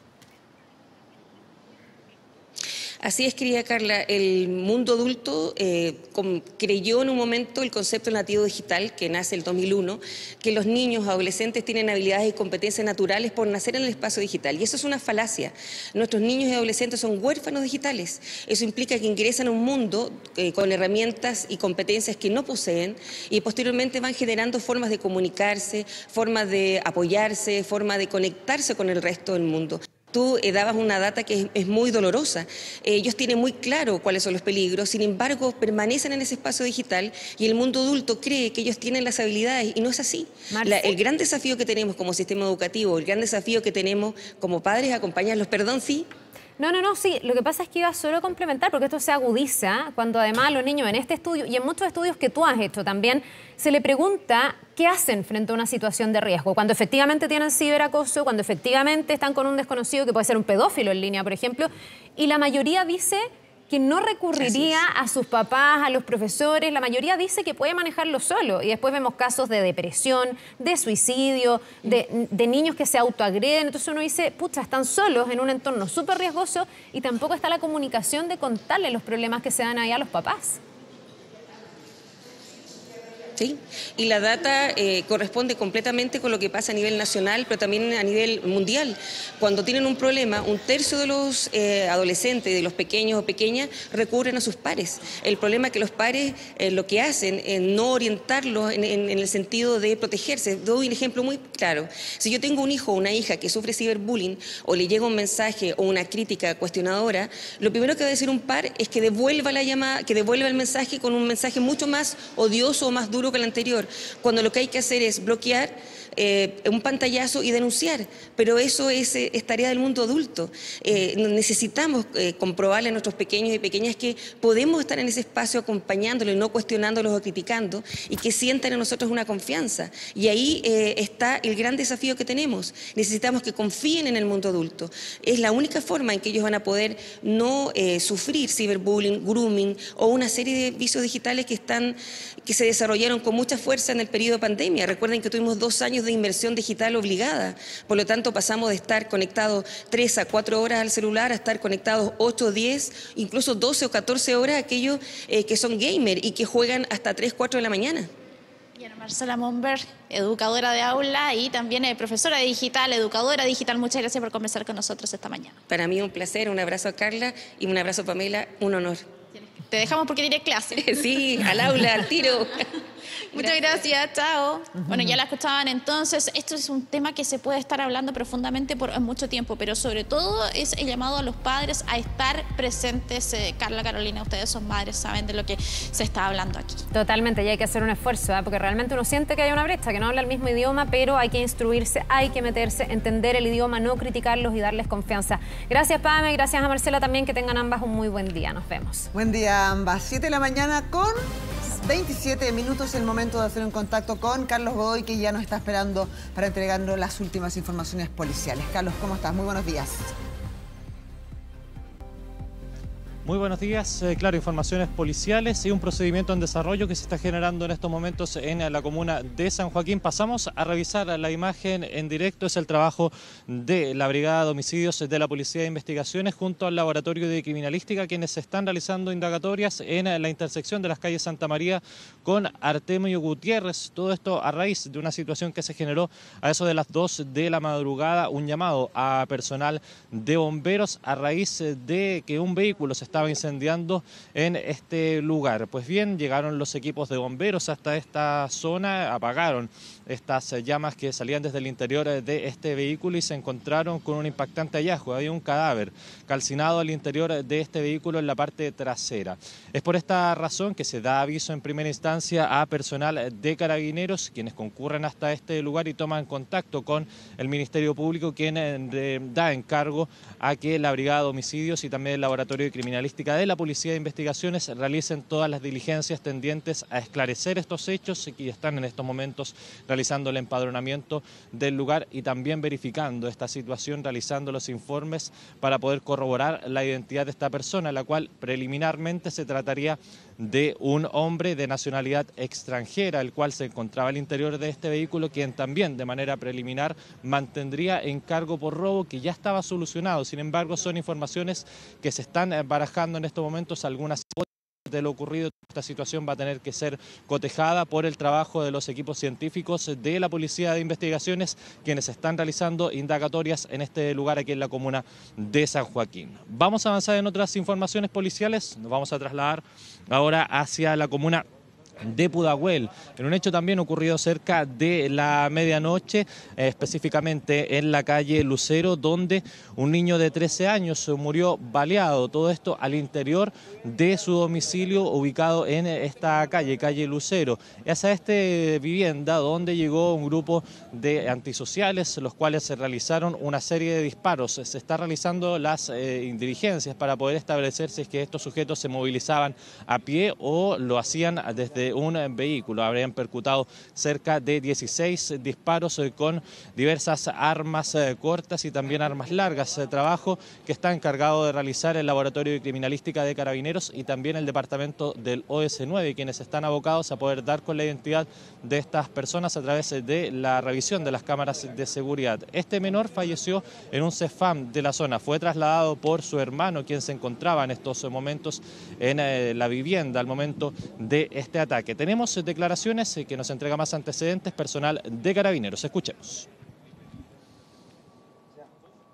Así es, querida Carla, el mundo adulto eh, creyó en un momento el concepto nativo digital, que nace el 2001, que los niños, adolescentes tienen habilidades y competencias naturales por nacer en el espacio digital. Y eso es una falacia. Nuestros niños y adolescentes son huérfanos digitales. Eso implica que ingresan a un mundo eh, con herramientas y competencias que no poseen y posteriormente van generando formas de comunicarse, formas de apoyarse, formas de conectarse con el resto del mundo. Tú eh, dabas una data que es, es muy dolorosa. Eh, ellos tienen muy claro cuáles son los peligros, sin embargo, permanecen en ese espacio digital y el mundo adulto cree que ellos tienen las habilidades y no es así. La- el gran desafío que tenemos como sistema educativo, el gran desafío que tenemos como padres es acompañarlos. Perdón, sí. No, no, no, sí. Lo que pasa es que iba solo a complementar, porque esto se agudiza cuando además los niños en este estudio y en muchos estudios que tú has hecho también, se le pregunta qué hacen frente a una situación de riesgo. Cuando efectivamente tienen ciberacoso, cuando efectivamente están con un desconocido que puede ser un pedófilo en línea, por ejemplo, y la mayoría dice que no recurriría a sus papás, a los profesores. La mayoría dice que puede manejarlo solo. Y después vemos casos de depresión, de suicidio, de, de niños que se autoagreden. Entonces uno dice, pucha, están solos en un entorno súper riesgoso y tampoco está la comunicación de contarle los problemas que se dan ahí a los papás. Y la data eh, corresponde completamente con lo que pasa a nivel nacional, pero también a nivel mundial. Cuando tienen un problema, un tercio de los eh, adolescentes, de los pequeños o pequeñas, recurren a sus pares. El problema es que los pares eh, lo que hacen es no orientarlos en, en- en el sentido de protegerse. Doy un ejemplo muy claro. Si yo tengo un hijo o una hija que sufre ciberbullying o le llega un mensaje o una crítica cuestionadora, lo primero que va a decir un par es que devuelva la llamada, que devuelva el mensaje con un mensaje mucho más odioso o más duro que el anterior, cuando lo que hay que hacer es bloquear eh, un pantallazo y denunciar, pero eso es, eh, es tarea del mundo adulto. Eh, necesitamos comprobarle a nuestros pequeños y pequeñas que podemos estar en ese espacio acompañándolos y no cuestionándolos o criticando y que sientan en nosotros una confianza. Y ahí está el gran desafío que tenemos. Necesitamos que confíen en el mundo adulto. Es la única forma en que ellos van a poder no sufrir ciberbullying, grooming o una serie de vicios digitales que están que se desarrollaron con mucha fuerza en el periodo de pandemia. Recuerden que tuvimos dos años de inversión digital obligada, por lo tanto pasamos de estar conectados tres a cuatro horas al celular a estar conectados 8, 10, incluso 12 o 14 horas aquellos eh, que son gamer y que juegan hasta 3, 4 de la mañana. Y Ana Marcela Monberg, educadora de aula y también eh, profesora de digital, educadora digital. Muchas gracias por conversar con nosotros esta mañana. Para mí un placer, un abrazo a Carla y un abrazo a Pamela, un honor. Te dejamos porque tienes clase. Sí, al aula, al tiro. Muchas gracias, chao. Bueno, ya la escuchaban entonces. Esto es un tema que se puede estar hablando profundamente por mucho tiempo, pero sobre todo es el llamado a los padres a estar presentes. Eh, Carla, Carolina, ustedes son madres, saben de lo que se está hablando aquí. Totalmente, y hay que hacer un esfuerzo, ¿eh? porque realmente uno siente que hay una brecha, que no habla el mismo idioma, pero hay que instruirse, hay que meterse, entender el idioma, no criticarlos y darles confianza. Gracias, Pame, gracias a Marcela también, que tengan ambas un muy buen día. Nos vemos. Buen día ambas. 7 de la mañana con 27 minutos, el momento de hacer un contacto con Carlos Godoy, que ya nos está esperando para entregarnos las últimas informaciones policiales. Carlos, ¿cómo estás? Muy buenos días. Muy buenos días. Eh, claro, informaciones policiales y un procedimiento en desarrollo que se está generando en estos momentos en la comuna de San Joaquín. Pasamos a revisar la imagen en directo. Es el trabajo de la Brigada de Homicidios de la Policía de Investigaciones junto al Laboratorio de Criminalística, quienes están realizando indagatorias en la intersección de las calles Santa María con Artemio Gutiérrez. Todo esto a raíz de una situación que se generó a eso de las 2 de la madrugada. Un llamado a personal de bomberos a raíz de que un vehículo se estaba incendiando en este lugar. Pues bien, llegaron los equipos de bomberos hasta esta zona, apagaron estas eh, llamas que salían desde el interior eh, de este vehículo y se encontraron con un impactante hallazgo. Había un cadáver calcinado al interior eh, de este vehículo en la parte trasera. Es por esta razón que se da aviso en primera instancia a personal de carabineros, quienes concurren hasta este lugar y toman contacto con el Ministerio Público, quien da encargo a que la Brigada de Homicidios y también el Laboratorio de Criminalística de la Policía de Investigaciones realicen todas las diligencias tendientes a esclarecer estos hechos y están en estos momentos realizando el empadronamiento del lugar y también verificando esta situación, realizando los informes para poder corroborar la identidad de esta persona, la cual preliminarmente se trataría de un hombre de nacionalidad extranjera, el cual se encontraba al interior de este vehículo, quien también de manera preliminar mantendría encargo por robo que ya estaba solucionado. Sin embargo, son informaciones que se están eh, barajando en estos momentos algunas de lo ocurrido, esta situación va a tener que ser cotejada por el trabajo de los equipos científicos de la Policía de Investigaciones, quienes están realizando indagatorias en este lugar aquí en la comuna de San Joaquín. Vamos a avanzar en otras informaciones policiales, nos vamos a trasladar ahora hacia la comuna de Pudahuel, en un hecho también ocurrido cerca de la medianoche, eh, específicamente en la calle Lucero, donde un niño de 13 años murió baleado, todo esto al interior de su domicilio ubicado en esta calle, calle Lucero. Es a esta vivienda donde llegó un grupo de antisociales, los cuales se realizaron una serie de disparos. Se está realizando las eh, para poder establecer si es que estos sujetos se movilizaban a pie o lo hacían desde un vehículo. Habrían percutado cerca de 16 disparos eh, con diversas armas eh, cortas y también armas largas. Eh, trabajo que está encargado de realizar el Laboratorio de Criminalística de Carabineros y también el Departamento del OS9, quienes están abocados a poder dar con la identidad de estas personas a través de la revisión de las cámaras de seguridad. Este menor falleció en un CEFAM de la zona. Fue trasladado por su hermano, quien se encontraba en estos momentos en la vivienda al momento de este ataque que Tenemos declaraciones que nos entrega más antecedentes personal de carabineros. Escuchemos.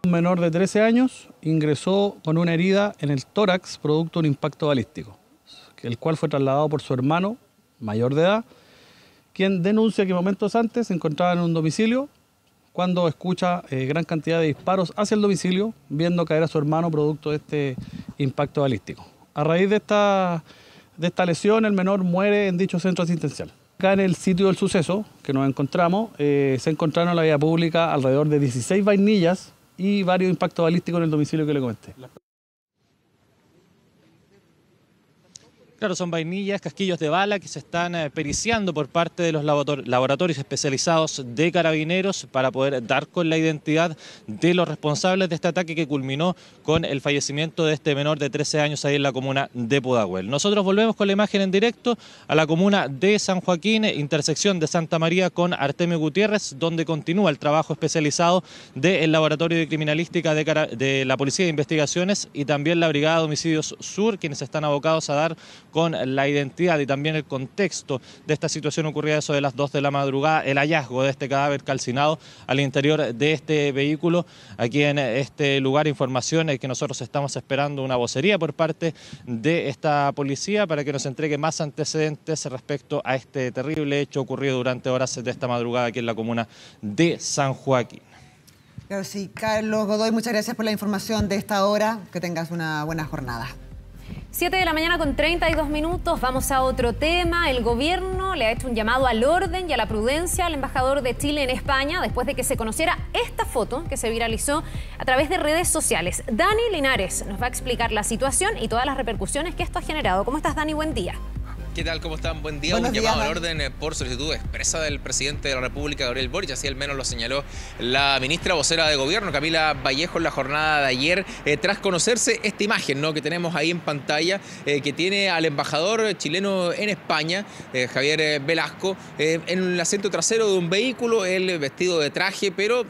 Un menor de 13 años ingresó con una herida en el tórax producto de un impacto balístico, el cual fue trasladado por su hermano mayor de edad, quien denuncia que momentos antes se encontraba en un domicilio cuando escucha eh, gran cantidad de disparos hacia el domicilio, viendo caer a su hermano producto de este impacto balístico. A raíz de esta de esta lesión, el menor muere en dicho centro asistencial. Acá en el sitio del suceso que nos encontramos, eh, se encontraron en la vía pública alrededor de 16 vainillas y varios impactos balísticos en el domicilio que le comenté. Claro, son vainillas, casquillos de bala que se están eh, periciando por parte de los laboratorios especializados de carabineros para poder dar con la identidad de los responsables de este ataque que culminó con el fallecimiento de este menor de 13 años ahí en la comuna de Pudahuel. Nosotros volvemos con la imagen en directo a la comuna de San Joaquín, intersección de Santa María con Artemio Gutiérrez, donde continúa el trabajo especializado del Laboratorio de Criminalística de, de la Policía de Investigaciones y también la Brigada de Homicidios Sur, quienes están abocados a dar con la identidad y también el contexto de esta situación ocurrida eso de las 2 de la madrugada, el hallazgo de este cadáver calcinado al interior de este vehículo. Aquí en este lugar, información que nosotros estamos esperando una vocería por parte de esta policía para que nos entregue más antecedentes respecto a este terrible hecho ocurrido durante horas de esta madrugada aquí en la comuna de San Joaquín. Carlos Godoy, muchas gracias por la información de esta hora. Que tengas una buena jornada. 7 de la mañana con 32 minutos, vamos a otro tema. El gobierno le ha hecho un llamado al orden y a la prudencia al embajador de Chile en España después de que se conociera esta foto que se viralizó a través de redes sociales. Dani Linares nos va a explicar la situación y todas las repercusiones que esto ha generado. ¿Cómo estás, Dani? Buen día. ¿Qué tal? ¿Cómo están? Buen día. un llamado al orden eh, por solicitud expresa del presidente de la República, Gabriel Boric, así al menos lo señaló la ministra vocera de Gobierno, Camila Vallejo, en la jornada de ayer, eh, tras conocerse esta imagen ¿no? que tenemos ahí en pantalla, eh, que tiene al embajador chileno en España, Javier Velasco, en el asiento trasero de un vehículo, él vestido de traje, pero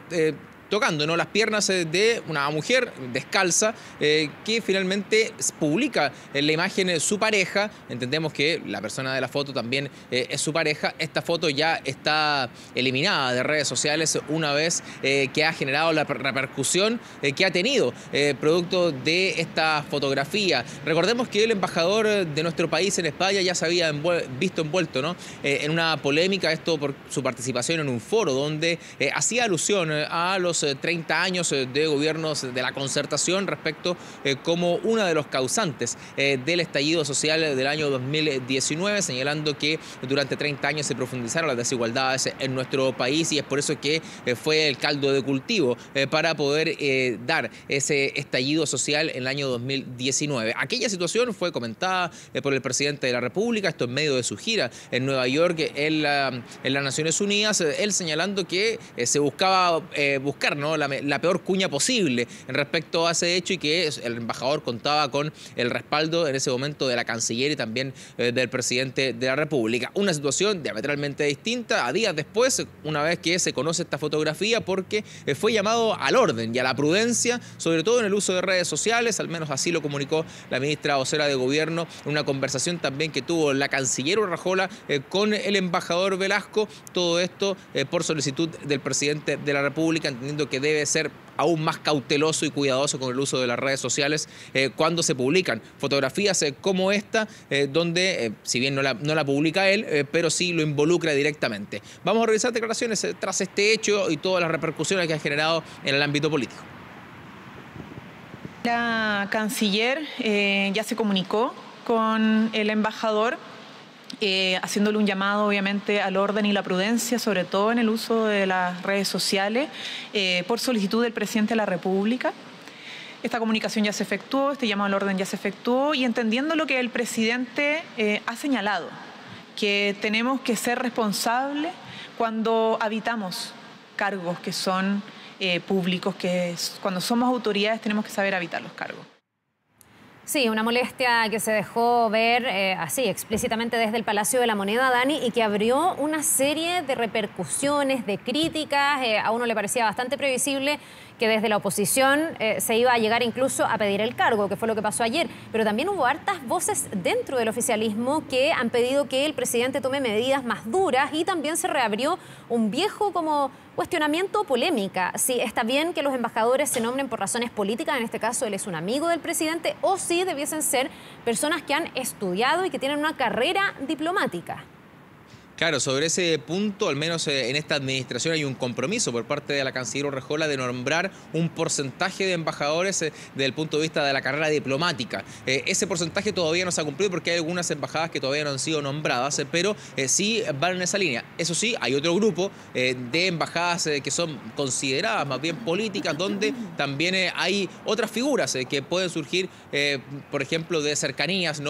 tocando ¿no? las piernas eh, de una mujer descalza eh, que finalmente publica en la imagen eh, su pareja. Entendemos que la persona de la foto también es su pareja. Esta foto ya está eliminada de redes sociales una vez que ha generado la repercusión que ha tenido producto de esta fotografía. Recordemos que el embajador de nuestro país en España ya se había visto envuelto ¿no? en una polémica, esto por su participación en un foro donde hacía alusión a los 30 eh, años eh, de gobiernos de la concertación respecto eh, como uno de los causantes del estallido social del año 2019, señalando que durante 30 años se profundizaron las desigualdades en nuestro país y es por eso que fue el caldo de cultivo para poder dar ese estallido social en el año 2019. Aquella situación fue comentada por el presidente de la República, esto en medio de su gira en Nueva York, en, en las Naciones Unidas, él señalando que se buscaba buscar la, peor cuña posible en respecto a ese hecho y que el embajador contaba con el respaldo en ese momento de la canciller y también eh, del presidente de la República. Una situación diametralmente distinta a días después, una vez que se conoce esta fotografía, porque eh, fue llamado al orden y a la prudencia, sobre todo en el uso de redes sociales, al menos así lo comunicó la ministra vocera de Gobierno en una conversación también que tuvo la canciller Urrajola eh, con el embajador Velasco, todo esto por solicitud del presidente de la República, entendiendo que debe ser aún más cauteloso y cuidadoso con el uso de las redes sociales eh, cuando se publican fotografías eh, como esta, eh, donde, si bien no la, no la publica él, pero sí lo involucra directamente. Vamos a revisar declaraciones tras este hecho y todas las repercusiones que ha generado en el ámbito político. La canciller ya se comunicó con el embajador eh, haciéndole un llamado obviamente al orden y la prudencia, sobre todo en el uso de las redes sociales, eh, por solicitud del presidente de la República. Esta comunicación ya se efectuó, este llamado al orden ya se efectuó y entendiendo lo que el presidente eh, ha señalado, que tenemos que ser responsables cuando habitamos cargos que son públicos, que cuando somos autoridades tenemos que saber habitar los cargos. Sí, una molestia que se dejó ver eh, así explícitamente desde el Palacio de la Moneda, Dani, y que abrió una serie de repercusiones, de críticas. Eh, a uno le parecía bastante previsible que desde la oposición eh, se iba a llegar incluso a pedir el cargo, que fue lo que pasó ayer. Pero también hubo hartas voces dentro del oficialismo que han pedido que el presidente tome medidas más duras y también se reabrió un viejo como cuestionamiento polémica. Si está bien que los embajadores se nombren por razones políticas, en este caso él es un amigo del presidente, o si debiesen ser personas que han estudiado y que tienen una carrera diplomática. Claro, sobre ese punto, al menos eh, en esta administración hay un compromiso por parte de la canciller Urrejola de nombrar un porcentaje de embajadores eh, desde el punto de vista de la carrera diplomática. Eh, ese porcentaje todavía no se ha cumplido porque hay algunas embajadas que todavía no han sido nombradas, pero sí van en esa línea. Eso sí, hay otro grupo de embajadas que son consideradas más bien políticas, donde también hay otras figuras que pueden surgir, por ejemplo, de cercanías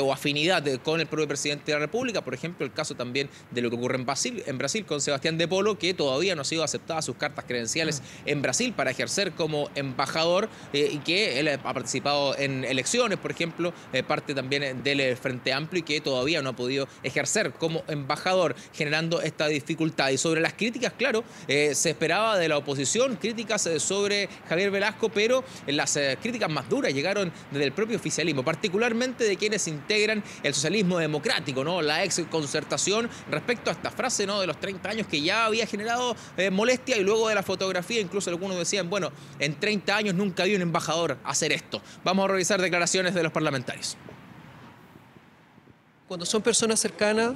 o afinidad con el propio presidente de la República. Por ejemplo, el caso también de lo que ocurre en Brasil, en Brasil con Sebastián de Polo, que todavía no ha sido aceptadas sus cartas credenciales en Brasil para ejercer como embajador eh, y que él ha participado en elecciones, por ejemplo, eh, parte también del Frente Amplio y que todavía no ha podido ejercer como embajador, generando esta dificultad. Y sobre las críticas, claro, eh, se esperaba de la oposición críticas sobre Javier Velasco, pero las críticas más duras llegaron desde el propio oficialismo, particularmente de quienes integran el socialismo democrático, ¿no? La ex concertación respecto a esta frase ¿no? de los 30 años que ya había generado eh, molestia y luego de la fotografía, incluso algunos decían, bueno, en 30 años nunca había un embajador hacer esto. Vamos a revisar declaraciones de los parlamentarios. Cuando son personas cercanas,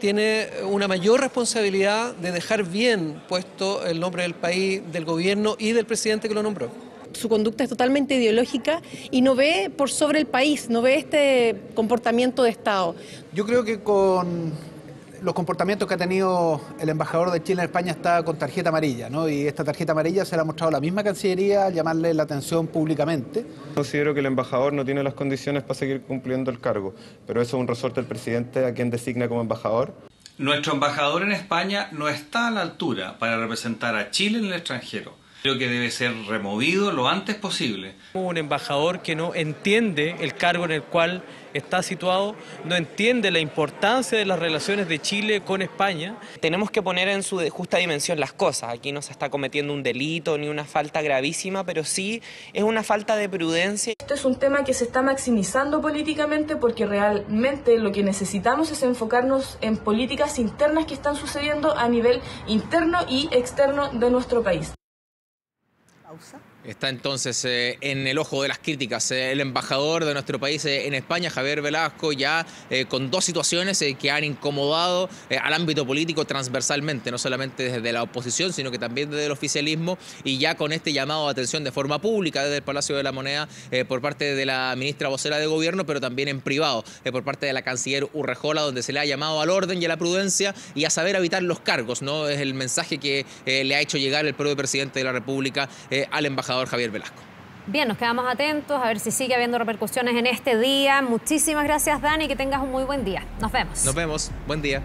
tiene una mayor responsabilidad de dejar bien puesto el nombre del país, del gobierno y del presidente que lo nombró su conducta es totalmente ideológica y no ve por sobre el país, no ve este comportamiento de Estado. Yo creo que con los comportamientos que ha tenido el embajador de Chile en España está con tarjeta amarilla, ¿no? Y esta tarjeta amarilla se la ha mostrado la misma Cancillería al llamarle la atención públicamente. Considero que el embajador no tiene las condiciones para seguir cumpliendo el cargo, pero eso es un resorte del presidente a quien designa como embajador. Nuestro embajador en España no está a la altura para representar a Chile en el extranjero. Creo que debe ser removido lo antes posible. Un embajador que no entiende el cargo en el cual está situado, no entiende la importancia de las relaciones de Chile con España. Tenemos que poner en su justa dimensión las cosas. Aquí no se está cometiendo un delito ni una falta gravísima, pero sí es una falta de prudencia. Esto es un tema que se está maximizando políticamente porque realmente lo que necesitamos es enfocarnos en políticas internas que están sucediendo a nivel interno y externo de nuestro país. Pausa. Está entonces eh, en el ojo de las críticas eh, el embajador de nuestro país eh, en España, Javier Velasco, ya con dos situaciones que han incomodado al ámbito político transversalmente, no solamente desde la oposición, sino que también desde el oficialismo, y ya con este llamado de atención de forma pública desde el Palacio de la Moneda por parte de la ministra vocera de Gobierno, pero también en privado por parte de la canciller Urrejola, donde se le ha llamado al orden y a la prudencia y a saber habitar los cargos, ¿no? Es el mensaje que le ha hecho llegar el propio presidente de la República al embajador Javier Velasco. Bien, nos quedamos atentos a ver si sigue habiendo repercusiones en este día. Muchísimas gracias, Dani, que tengas un muy buen día. Nos vemos. Nos vemos. Buen día.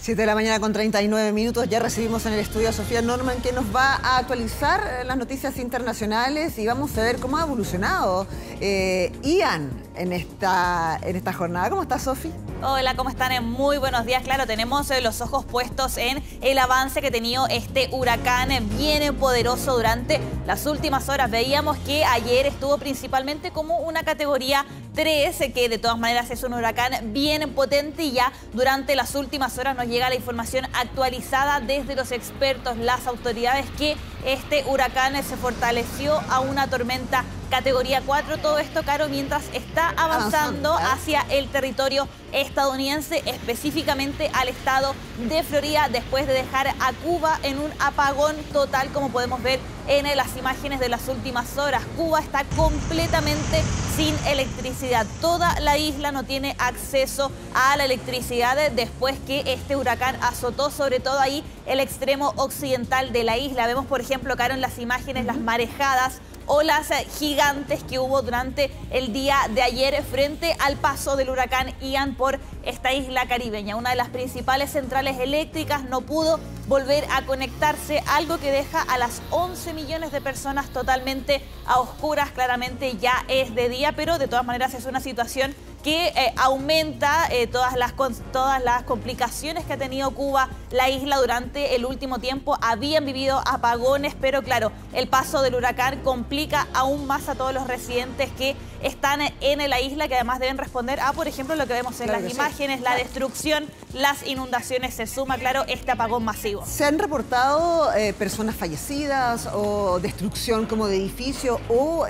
7 de la mañana con 39 minutos. Ya recibimos en el estudio a Sofía Norman que nos va a actualizar eh, las noticias internacionales y vamos a ver cómo ha evolucionado eh, Ian en esta, en esta jornada. ¿Cómo está, Sofía? Hola, ¿cómo están? Muy buenos días. Claro, tenemos eh, los ojos puestos en el avance que ha tenido este huracán bien poderoso durante la las últimas horas. Veíamos que ayer estuvo principalmente como una categoría 3, que de todas maneras es un huracán bien potente y ya durante las últimas horas nos llega la información actualizada desde los expertos, las autoridades, que este huracán se fortaleció a una tormenta categoría 4. Todo esto, Caro, mientras está avanzando hacia el territorio estadounidense, específicamente al estado de Florida, después de dejar a Cuba en un apagón total, como podemos ver en las imágenes de las últimas horas. Cuba está completamente sin electricidad. Toda la isla no tiene acceso a la electricidad después que este huracán azotó sobre todo ahí el extremo occidental de la isla. Vemos, por ejemplo, Caro, en las imágenes las marejadas olas gigantes que hubo durante el día de ayer frente al paso del huracán Ian por esta isla caribeña. Una de las principales centrales eléctricas no pudo volver a conectarse, algo que deja a las 11 millones de personas totalmente a oscuras. Claramente ya es de día, pero de todas maneras es una situación que eh, aumenta eh, todas, las, todas las complicaciones que ha tenido Cuba, la isla durante el último tiempo. Habían vivido apagones, pero claro, el paso del huracán complica aún más a todos los residentes que están en la isla, que además deben responder a, por ejemplo, lo que vemos en las imágenes, la destrucción, las inundaciones, se suma, claro, este apagón masivo. ¿Se han reportado eh, personas fallecidas o destrucción como de edificio o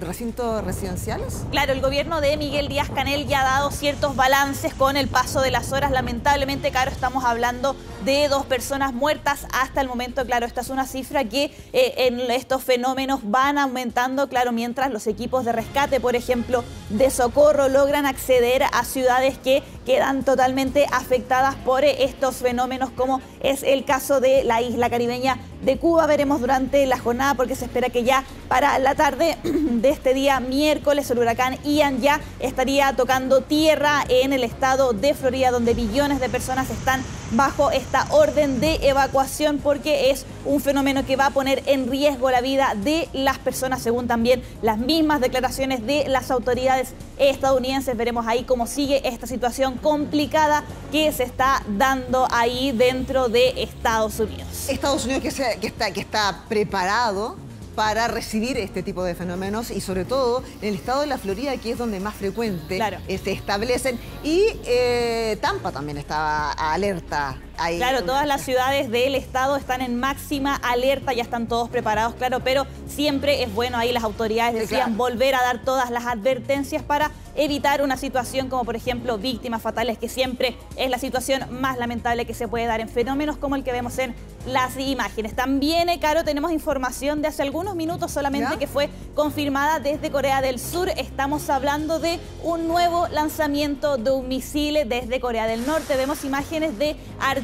recintos residenciales? Claro, el gobierno de Miguel Díaz Canel ya ha dado ciertos balances con el paso de las horas. Lamentablemente, Caro, estamos hablando de dos personas muertas hasta el momento. Claro, esta es una cifra que eh, en estos fenómenos van aumentando, claro, mientras los equipos de rescate, por ejemplo, de socorro, logran acceder a ciudades que quedan totalmente afectadas por estos fenómenos, como es el caso de la isla caribeña de Cuba. Veremos durante la jornada porque se espera que ya para la tarde de este día miércoles el huracán Ian ya estaría tocando tierra en el estado de Florida donde billones de personas están bajo esta orden de evacuación porque es un fenómeno que va a poner en riesgo la vida de las personas según también las mismas declaraciones de las autoridades estadounidenses. Veremos ahí cómo sigue esta situación complicada que se está dando ahí dentro de Estados Unidos. Estados Unidos que, que, está, que está preparado para recibir este tipo de fenómenos y sobre todo en el estado de la Florida, que es donde más frecuente eh, se establecen. Y eh, Tampa también estaba alerta Claro, todas las ciudades del estado están en máxima alerta, ya están todos preparados, claro, pero siempre es bueno ahí las autoridades decían volver a dar todas las advertencias para evitar una situación como por ejemplo víctimas fatales, que siempre es la situación más lamentable que se puede dar en fenómenos como el que vemos en las imágenes. También, eh, Caro, tenemos información de hace algunos minutos solamente que fue confirmada desde Corea del Sur. Estamos hablando de un nuevo lanzamiento de un misil desde Corea del Norte. Vemos imágenes de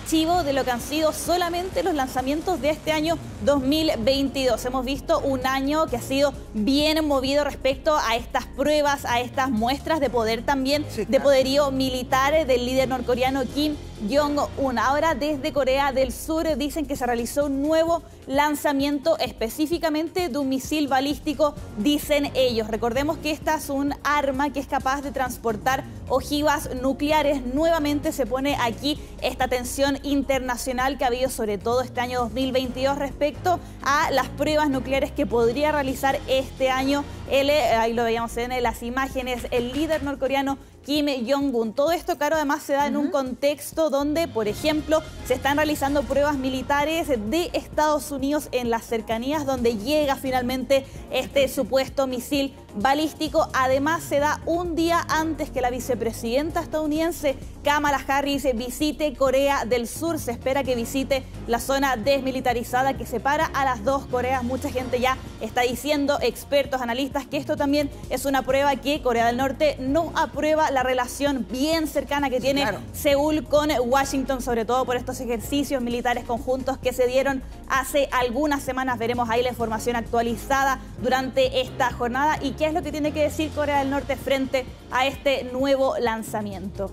de lo que han sido solamente los lanzamientos de este año 2022. Hemos visto un año que ha sido bien movido respecto a estas pruebas, a estas muestras de poder también, de poderío militar del líder norcoreano Kim Jong-un. Ahora desde Corea del Sur dicen que se realizó un nuevo lanzamiento específicamente de un misil balístico, dicen ellos. Recordemos que esta es un arma que es capaz de transportar ojivas nucleares. Nuevamente se pone aquí esta tensión internacional que ha habido sobre todo este año 2022 respecto a las pruebas nucleares que podría realizar este año. Ahí lo veíamos en las imágenes, el líder norcoreano Kim Jong-un. Todo esto, claro, además se da en un contexto donde, por ejemplo, se están realizando pruebas militares de Estados Unidos en las cercanías donde llega finalmente este supuesto misil balístico. Además, se da un día antes que la vicepresidenta estadounidense Kamala Harris visite Corea del Sur. Se espera que visite la zona desmilitarizada que separa a las dos Coreas. Mucha gente ya está diciendo, expertos, analistas, que esto también es una prueba que Corea del Norte no aprueba la relación bien cercana que tiene Seúl con Washington, sobre todo por estos ejercicios militares conjuntos que se dieron hace algunas semanas. Veremos ahí la información actualizada durante esta jornada y qué es lo que tiene que decir Corea del Norte frente a este nuevo lanzamiento.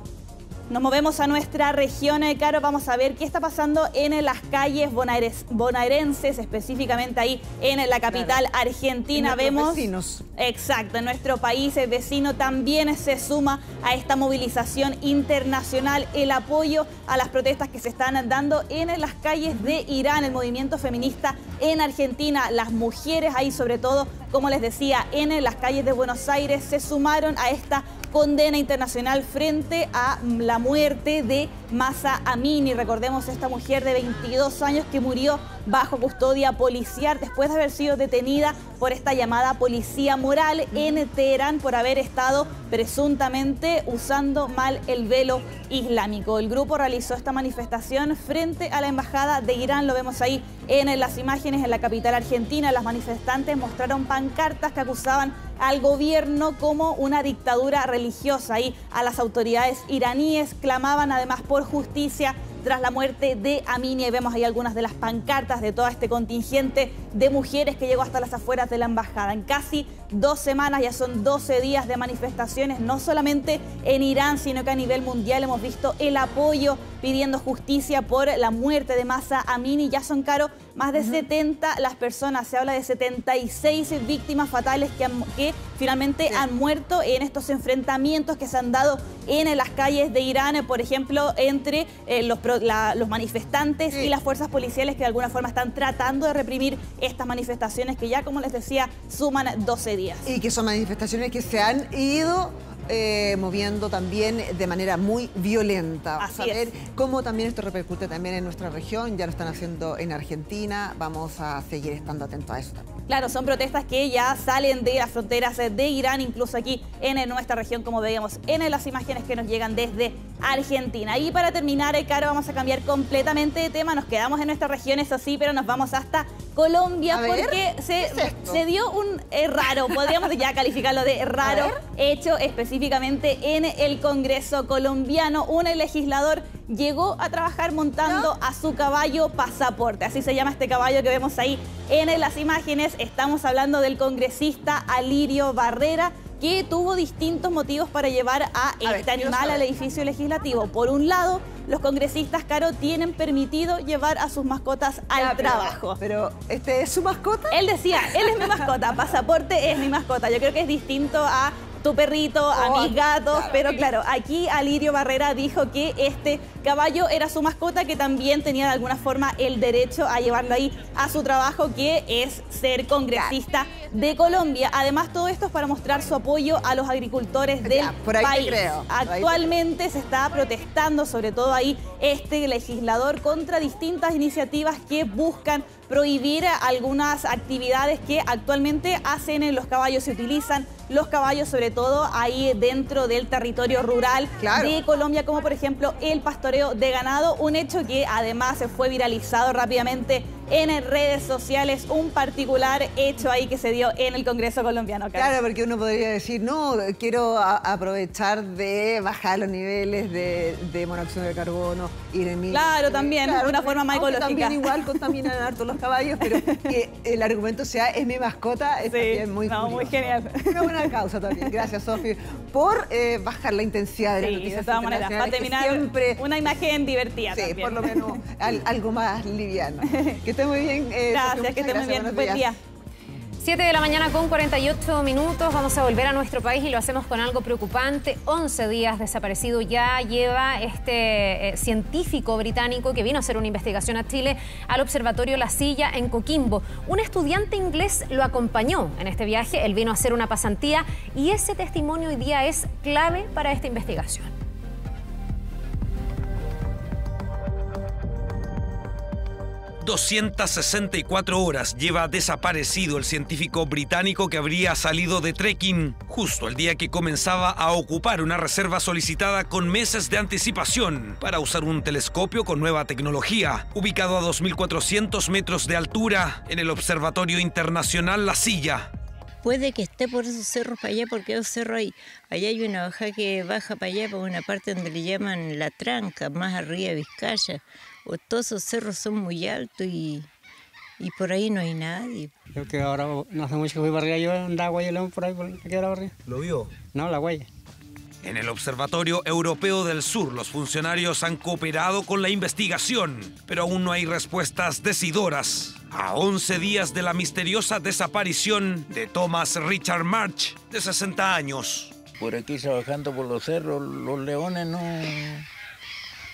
Nos movemos a nuestra región, de Caro, vamos a ver qué está pasando en las calles bonaerenses, específicamente ahí en la capital argentina. Vemos, vecinos. Exacto, en nuestro país el vecino también se suma a esta movilización internacional, el apoyo a las protestas que se están dando en las calles de Irán. El movimiento feminista en Argentina. Las mujeres ahí sobre todo, como les decía, en las calles de Buenos Aires se sumaron a esta condena internacional frente a la muerte de Masa Amini. Recordemos esta mujer de 22 años que murió bajo custodia policial después de haber sido detenida por esta llamada policía moral en Teherán por haber estado presuntamente usando mal el velo islámico. El grupo realizó esta manifestación frente a la embajada de Irán, lo vemos ahí en las imágenes en la capital argentina. Las manifestantes mostraron pancartas que acusaban al gobierno como una dictadura religiosa y a las autoridades iraníes clamaban además por justicia tras la muerte de Aminia y vemos ahí algunas de las pancartas de todo este contingente de mujeres que llegó hasta las afueras de la embajada. En casi dos semanas, ya son 12 días de manifestaciones, no solamente en Irán, sino que a nivel mundial hemos visto el apoyo pidiendo justicia por la muerte de Masa Amini. Ya son caro más de 70 las personas, se habla de 76 víctimas fatales que, que finalmente han muerto en estos enfrentamientos que se han dado en las calles de Irán, por ejemplo, entre eh, los, los, manifestantes y las fuerzas policiales que de alguna forma están tratando de reprimir estas manifestaciones que ya, como les decía, suman 12 días. Y que son manifestaciones que se han ido eh, moviendo también de manera muy violenta. Vamos a ver cómo también esto repercute también en nuestra región, ya lo están haciendo en Argentina, vamos a seguir estando atentos a eso también. Claro, son protestas que ya salen de las fronteras de Irán, incluso aquí en nuestra región, como veíamos en las imágenes que nos llegan desde Argentina. Y para terminar, eh, Caro, vamos a cambiar completamente de tema, nos quedamos en nuestra región, eso sí, pero nos vamos hasta Colombia porque se, se, dio un eh, raro, podríamos ya calificarlo de raro, hecho específicamente en el Congreso colombiano. Un legislador llegó a trabajar montando a su caballo pasaporte, así se llama este caballo que vemos ahí en las imágenes. Estamos hablando del congresista Alirio Barrera, que tuvo distintos motivos para llevar a, este animal al edificio legislativo. Por un lado, los congresistas, Caro, tienen permitido llevar a sus mascotas al trabajo. Pero, ¿este es su mascota? Él decía, él es mi mascota, pasaporte es mi mascota. Yo creo que es distinto a tu perrito, a oh, mis gatos, pero claro, aquí Alirio Barrera dijo que este caballo era su mascota, que también tenía de alguna forma el derecho a llevarlo ahí a su trabajo, que es ser congresista de Colombia. Además, todo esto es para mostrar su apoyo a los agricultores del país. Actualmente se está protestando, sobre todo ahí, este legislador contra distintas iniciativas que buscan prohibir algunas actividades que actualmente hacen en los caballos, se utilizan. Los caballos sobre todo ahí dentro del territorio rural de Colombia, como por ejemplo el pastoreo de ganado, un hecho que además se fue viralizado rápidamente en redes sociales, un particular hecho ahí que se dio en el Congreso colombiano. Claro, porque uno podría decir, no, quiero aprovechar de bajar los niveles de, monóxido de carbono y de Claro, también, una forma más ecológica. También igual contaminan harto los caballos, pero que el argumento sea, es mi mascota, es también muy no, muy genial. Una buena causa también. Gracias, Sofi, por eh, bajar la intensidad de la noticia. de todas maneras, para terminar, siempre... una imagen divertida Sí, por lo menos algo más liviano. Que muy bien. Eh, gracias, que esté muy bien. Buen día. 7 de la mañana con 48 minutos, vamos a volver a nuestro país y lo hacemos con algo preocupante. 11 días desaparecido ya lleva este eh, científico británico que vino a hacer una investigación a Chile al Observatorio La Silla en Coquimbo. Un estudiante inglés lo acompañó en este viaje, él vino a hacer una pasantía y ese testimonio hoy día es clave para esta investigación. 264 horas lleva desaparecido el científico británico que habría salido de trekking justo el día que comenzaba a ocupar una reserva solicitada con meses de anticipación para usar un telescopio con nueva tecnología, ubicado a 2.400 metros de altura en el Observatorio Internacional La Silla. Puede que esté por esos cerros para allá, porque esos cerros ahí, allá hay una baja que baja para allá, por una parte donde le llaman la tranca, más arriba de Vizcaya todos esos cerros son muy altos y, y por ahí no hay nadie. Creo que ahora no hace mucho que fui para arriba, yo andaba Guayalón por ahí, por aquí era arriba. ¿Lo vio? No, la huella. En el Observatorio Europeo del Sur, los funcionarios han cooperado con la investigación, pero aún no hay respuestas decidoras. A 11 días de la misteriosa desaparición de Thomas Richard March, de 60 años. Por aquí trabajando por los cerros, los leones no,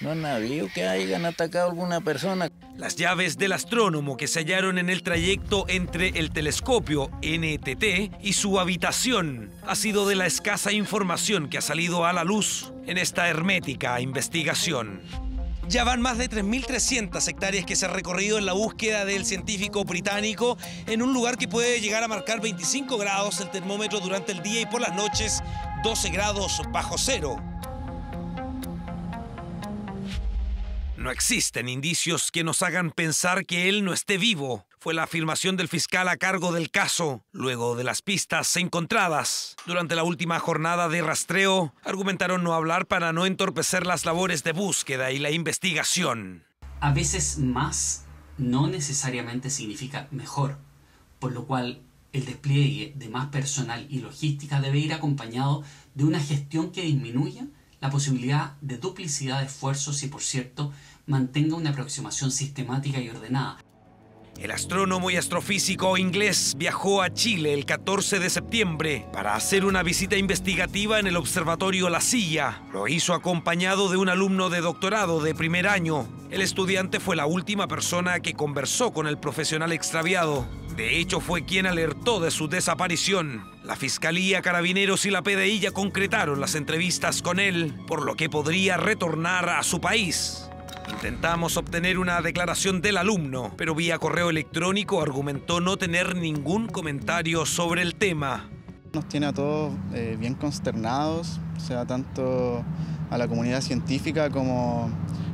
no han habido que hayan atacado a alguna persona. Las llaves del astrónomo que se hallaron en el trayecto entre el telescopio NTT y su habitación ha sido de la escasa información que ha salido a la luz en esta hermética investigación. Ya van más de 3.300 hectáreas que se ha recorrido en la búsqueda del científico británico en un lugar que puede llegar a marcar 25 grados el termómetro durante el día y por las noches 12 grados bajo cero. No existen indicios que nos hagan pensar que él no esté vivo. Fue la afirmación del fiscal a cargo del caso, luego de las pistas encontradas. Durante la última jornada de rastreo, argumentaron no hablar para no entorpecer las labores de búsqueda y la investigación. A veces más no necesariamente significa mejor, por lo cual el despliegue de más personal y logística debe ir acompañado de una gestión que disminuya la posibilidad de duplicidad de esfuerzos y, por cierto, mantenga una aproximación sistemática y ordenada. El astrónomo y astrofísico inglés viajó a Chile el 14 de septiembre para hacer una visita investigativa en el Observatorio La Silla. Lo hizo acompañado de un alumno de doctorado de primer año. El estudiante fue la última persona que conversó con el profesional extraviado. De hecho, fue quien alertó de su desaparición. La Fiscalía, Carabineros y la PDI ya concretaron las entrevistas con él, por lo que podría retornar a su país. Intentamos obtener una declaración del alumno, pero vía correo electrónico argumentó no tener ningún comentario sobre el tema. Nos tiene a todos eh, bien consternados, o sea, tanto a la comunidad científica como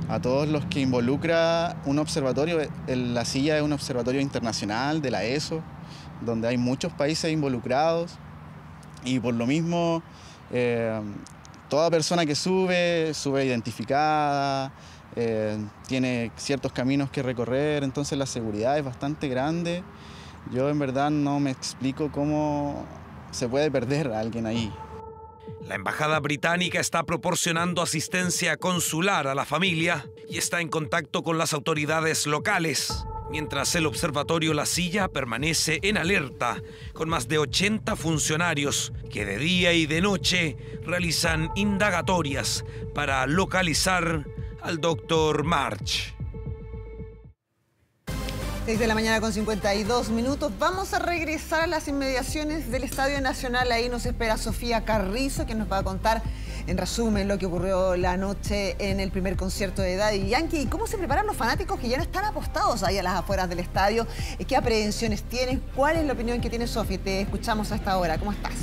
a todos los que involucra un observatorio. La silla es un observatorio internacional de la ESO, donde hay muchos países involucrados y por lo mismo eh, toda persona que sube, sube identificada, eh, tiene ciertos caminos que recorrer, entonces la seguridad es bastante grande. Yo en verdad no me explico cómo se puede perder a alguien ahí. La embajada británica está proporcionando asistencia consular a la familia y está en contacto con las autoridades locales, mientras el observatorio La Silla permanece en alerta con más de 80 funcionarios que de día y de noche realizan indagatorias para localizar al doctor March. 6 de la mañana con 52 minutos. Vamos a regresar a las inmediaciones del Estadio Nacional. Ahí nos espera Sofía Carrizo, que nos va a contar en resumen lo que ocurrió la noche en el primer concierto de Daddy Yankee y cómo se preparan los fanáticos que ya no están apostados ahí a las afueras del estadio. ¿Qué aprehensiones tienen? ¿Cuál es la opinión que tiene Sofía? Te escuchamos a esta hora. ¿Cómo estás?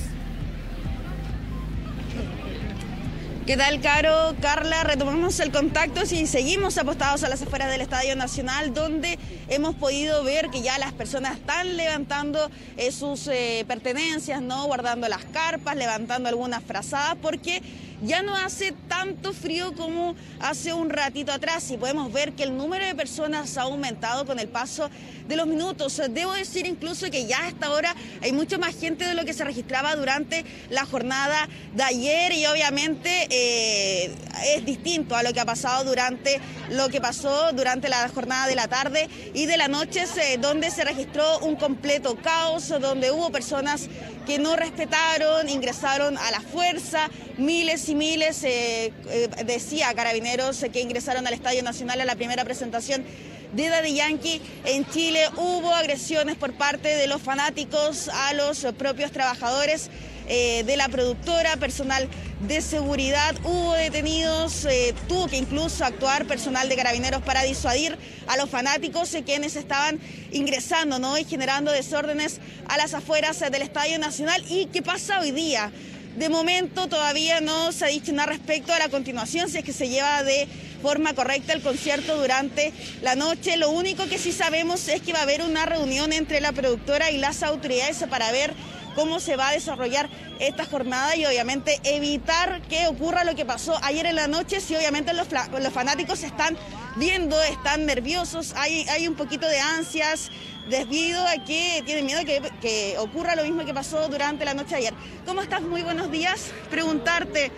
¿Qué tal, Caro? Carla, retomamos el contacto y seguimos apostados a las afueras del Estadio Nacional, donde hemos podido ver que ya las personas están levantando eh, sus eh, pertenencias, ¿no? Guardando las carpas, levantando algunas frazadas, porque ya no hace tanto frío como hace un ratito atrás y podemos ver que el número de personas ha aumentado con el paso de los minutos. Debo decir incluso que ya hasta ahora hay mucha más gente de lo que se registraba durante la jornada de ayer y obviamente eh, es distinto a lo que ha pasado durante lo que pasó durante la jornada de la tarde y de la noche donde se registró un completo caos, donde hubo personas que no respetaron, ingresaron a la fuerza, miles y miles, eh, eh, decía Carabineros, que ingresaron al Estadio Nacional a la primera presentación de Daddy Yankee en Chile. Hubo agresiones por parte de los fanáticos a los propios trabajadores eh, de la productora, personal de seguridad. Hubo detenidos, eh, tuvo que incluso actuar personal de carabineros para disuadir a los fanáticos eh, quienes estaban ingresando ¿no? y generando desórdenes a las afueras del Estadio Nacional. ¿Y qué pasa hoy día? De momento todavía no se ha dicho nada respecto a la continuación, si es que se lleva de forma correcta el concierto durante la noche. Lo único que sí sabemos es que va a haber una reunión entre la productora y las autoridades para ver cómo se va a desarrollar esta jornada y obviamente evitar que ocurra lo que pasó ayer en la noche si obviamente los, fanáticos están viendo, están nerviosos, hay un poquito de ansias, debido a que tienen miedo que, que ocurra lo mismo que pasó durante la noche de ayer. ¿Cómo estás? Muy buenos días. Preguntarte,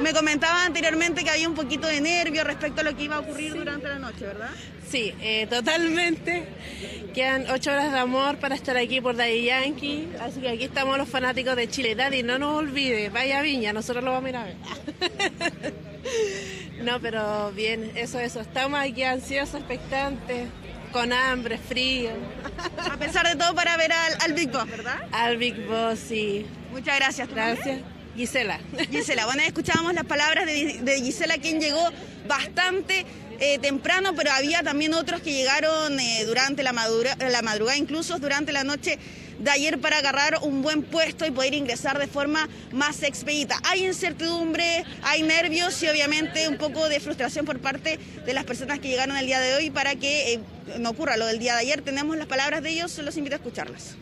me comentaba anteriormente que había un poquito de nervio respecto a lo que iba a ocurrir durante la noche, ¿verdad? Sí, eh, totalmente. Quedan ocho horas de amor para estar aquí por Daddy Yankee. Así que aquí estamos los fanáticos de Chile. Daddy, no nos olvide, vaya Viña, nosotros lo vamos a ir a ver. no, pero bien, eso, eso. Estamos aquí ansiosos, expectantes. Con hambre, frío. A pesar de todo, para ver al, Big Boss, ¿verdad? Al Big Boss, sí. Muchas gracias. Gracias. Gisela. Gisela, bueno, escuchábamos las palabras de, Gisela, quien llegó bastante eh, temprano, pero había también otros que llegaron eh, durante la, la madrugada, incluso durante la noche de ayer para agarrar un buen puesto y poder ingresar de forma más expedita. Hay incertidumbre, hay nervios y obviamente un poco de frustración por parte de las personas que llegaron el día de hoy para que eh, no ocurra lo del día de ayer. Tenemos las palabras de ellos, los invito a escucharlas.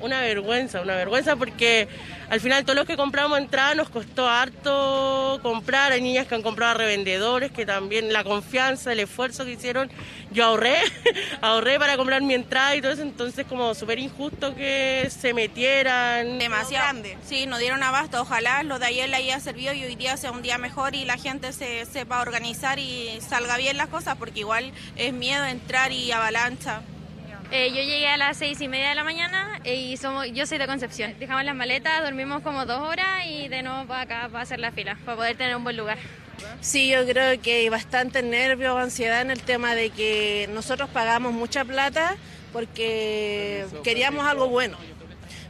Una vergüenza, una vergüenza porque al final todo lo que compramos entrada nos costó harto comprar. Hay niñas que han comprado a revendedores, que también la confianza, el esfuerzo que hicieron, yo ahorré, ahorré para comprar mi entrada y todo eso, entonces como súper injusto que se metieran. Demasiado grande. Sí, nos dieron abasto, ojalá lo de ayer le haya servido y hoy día sea un día mejor y la gente se sepa organizar y salga bien las cosas, porque igual es miedo entrar y avalancha. Eh, yo llegué a las seis y media de la mañana eh, y somos, yo soy de Concepción. Dejamos las maletas, dormimos como dos horas y de nuevo para acá para hacer la fila, para poder tener un buen lugar. Sí, yo creo que hay bastante nervio, ansiedad en el tema de que nosotros pagamos mucha plata porque queríamos algo bueno.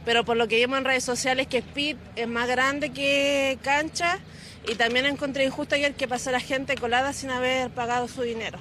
Pero por lo que vimos en redes sociales que Speed es más grande que Cancha y también encontré injusto ayer que pasara gente colada sin haber pagado su dinero.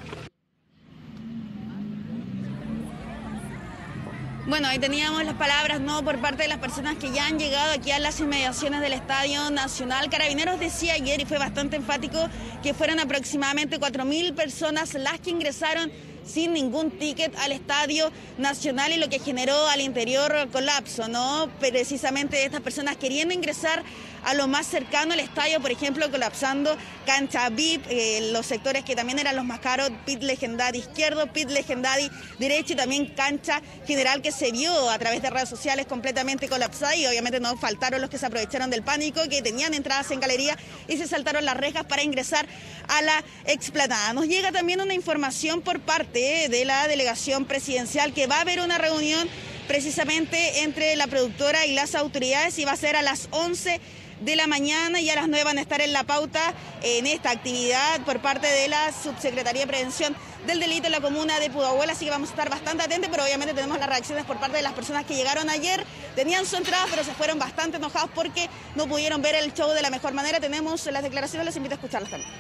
Bueno, ahí teníamos las palabras no por parte de las personas que ya han llegado aquí a las inmediaciones del Estadio Nacional. Carabineros decía ayer y fue bastante enfático que fueron aproximadamente 4.000 personas las que ingresaron sin ningún ticket al Estadio Nacional y lo que generó al interior colapso, ¿no? Precisamente estas personas queriendo ingresar a lo más cercano al estadio, por ejemplo, colapsando cancha VIP, eh, los sectores que también eran los más caros, pit legendari izquierdo, pit legendari derecho y también cancha general que se vio a través de redes sociales completamente colapsada y obviamente no faltaron los que se aprovecharon del pánico, que tenían entradas en galería y se saltaron las rejas para ingresar a la explanada. Nos llega también una información por parte de la delegación presidencial que va a haber una reunión precisamente entre la productora y las autoridades y va a ser a las 11 de la mañana y a las 9 van a estar en la pauta en esta actividad por parte de la Subsecretaría de Prevención del Delito en la comuna de Pudahuel, así que vamos a estar bastante atentos, pero obviamente tenemos las reacciones por parte de las personas que llegaron ayer, tenían su entrada, pero se fueron bastante enojados porque no pudieron ver el show de la mejor manera. Tenemos las declaraciones, los invito a escucharlas también.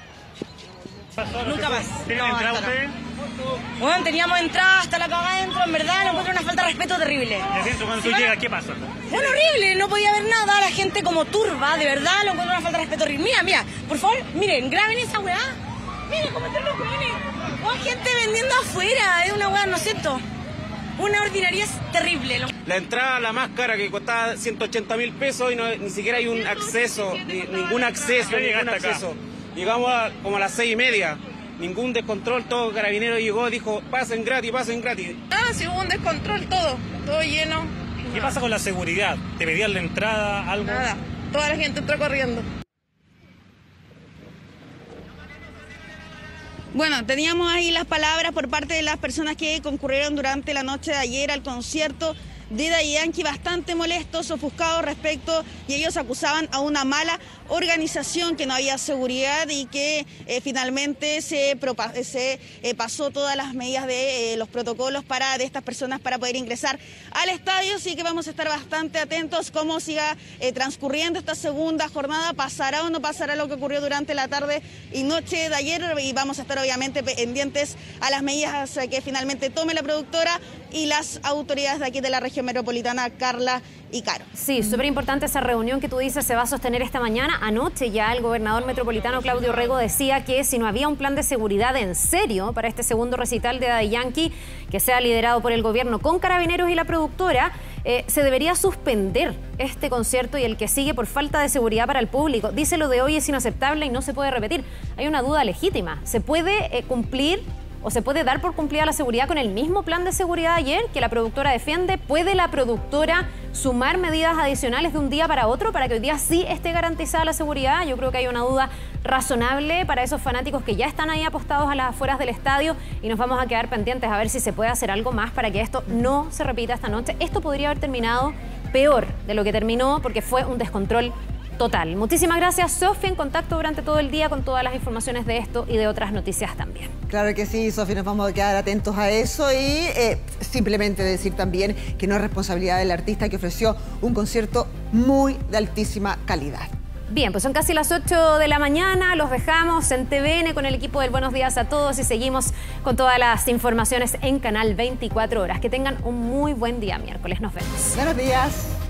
Nunca más. ¿Tienen entrada ustedes? Bueno, teníamos entrada hasta la cama adentro, en verdad lo encuentro una falta de respeto terrible. ¿Y adentro cuando tú llegas qué pasa? Bueno, horrible, no podía ver nada, la gente como turba, de verdad lo encuentro una falta de respeto horrible. Mira, mira, por favor, miren, graben esa weá. Miren cómo están los miren. Hay gente vendiendo afuera, es una weá, no siento. Una ordinaria es terrible. La entrada, la más cara que costaba 180 mil pesos y no, ni siquiera hay un acceso, ningún acceso, ningún acceso. Llegamos como a las seis y media. Ningún descontrol, todo carabinero llegó, dijo, pasen gratis, pasen gratis. Ah, sí hubo un descontrol, todo, todo lleno. ¿Qué pasa con la seguridad? ¿Te pedían la entrada, algo? Nada, toda la gente entró corriendo. Bueno, teníamos ahí las palabras por parte de las personas que concurrieron durante la noche de ayer al concierto de Yankee bastante molestos, ofuscados respecto y ellos acusaban a una mala organización que no había seguridad y que eh, finalmente se, se eh, pasó todas las medidas de eh, los protocolos para de estas personas para poder ingresar al estadio, así que vamos a estar bastante atentos cómo siga transcurriendo esta segunda jornada, pasará o no pasará lo que ocurrió durante la tarde y noche de ayer y vamos a estar obviamente pendientes a las medidas que finalmente tome la productora y las autoridades de aquí de la región metropolitana, Carla y Caro. Sí, súper importante esa reunión que tú dices se va a sostener esta mañana. Anoche ya el gobernador metropolitano Claudio Rego decía que si no había un plan de seguridad en serio para este segundo recital de Daddy Yankee, que sea liderado por el gobierno con carabineros y la productora, eh, se debería suspender este concierto y el que sigue por falta de seguridad para el público. Dice lo de hoy es inaceptable y no se puede repetir. Hay una duda legítima. ¿Se puede eh, cumplir o se puede dar por cumplida la seguridad con el mismo plan de seguridad ayer que la productora defiende? ¿Puede la productora sumar medidas adicionales de un día para otro para que hoy día sí esté garantizada la seguridad? Yo creo que hay una duda razonable para esos fanáticos que ya están ahí apostados a las afueras del estadio y nos vamos a quedar pendientes a ver si se puede hacer algo más para que esto no se repita esta noche. Esto podría haber terminado peor de lo que terminó porque fue un descontrol total. Muchísimas gracias, Sofía, en contacto durante todo el día con todas las informaciones de esto y de otras noticias también. Claro que sí, Sofía, nos vamos a quedar atentos a eso y eh, simplemente decir también que no es responsabilidad del artista que ofreció un concierto muy de altísima calidad. Bien, pues son casi las 8 de la mañana, los dejamos en TVN con el equipo del Buenos Días a todos y seguimos con todas las informaciones en Canal 24 Horas. Que tengan un muy buen día miércoles, nos vemos. Buenos días.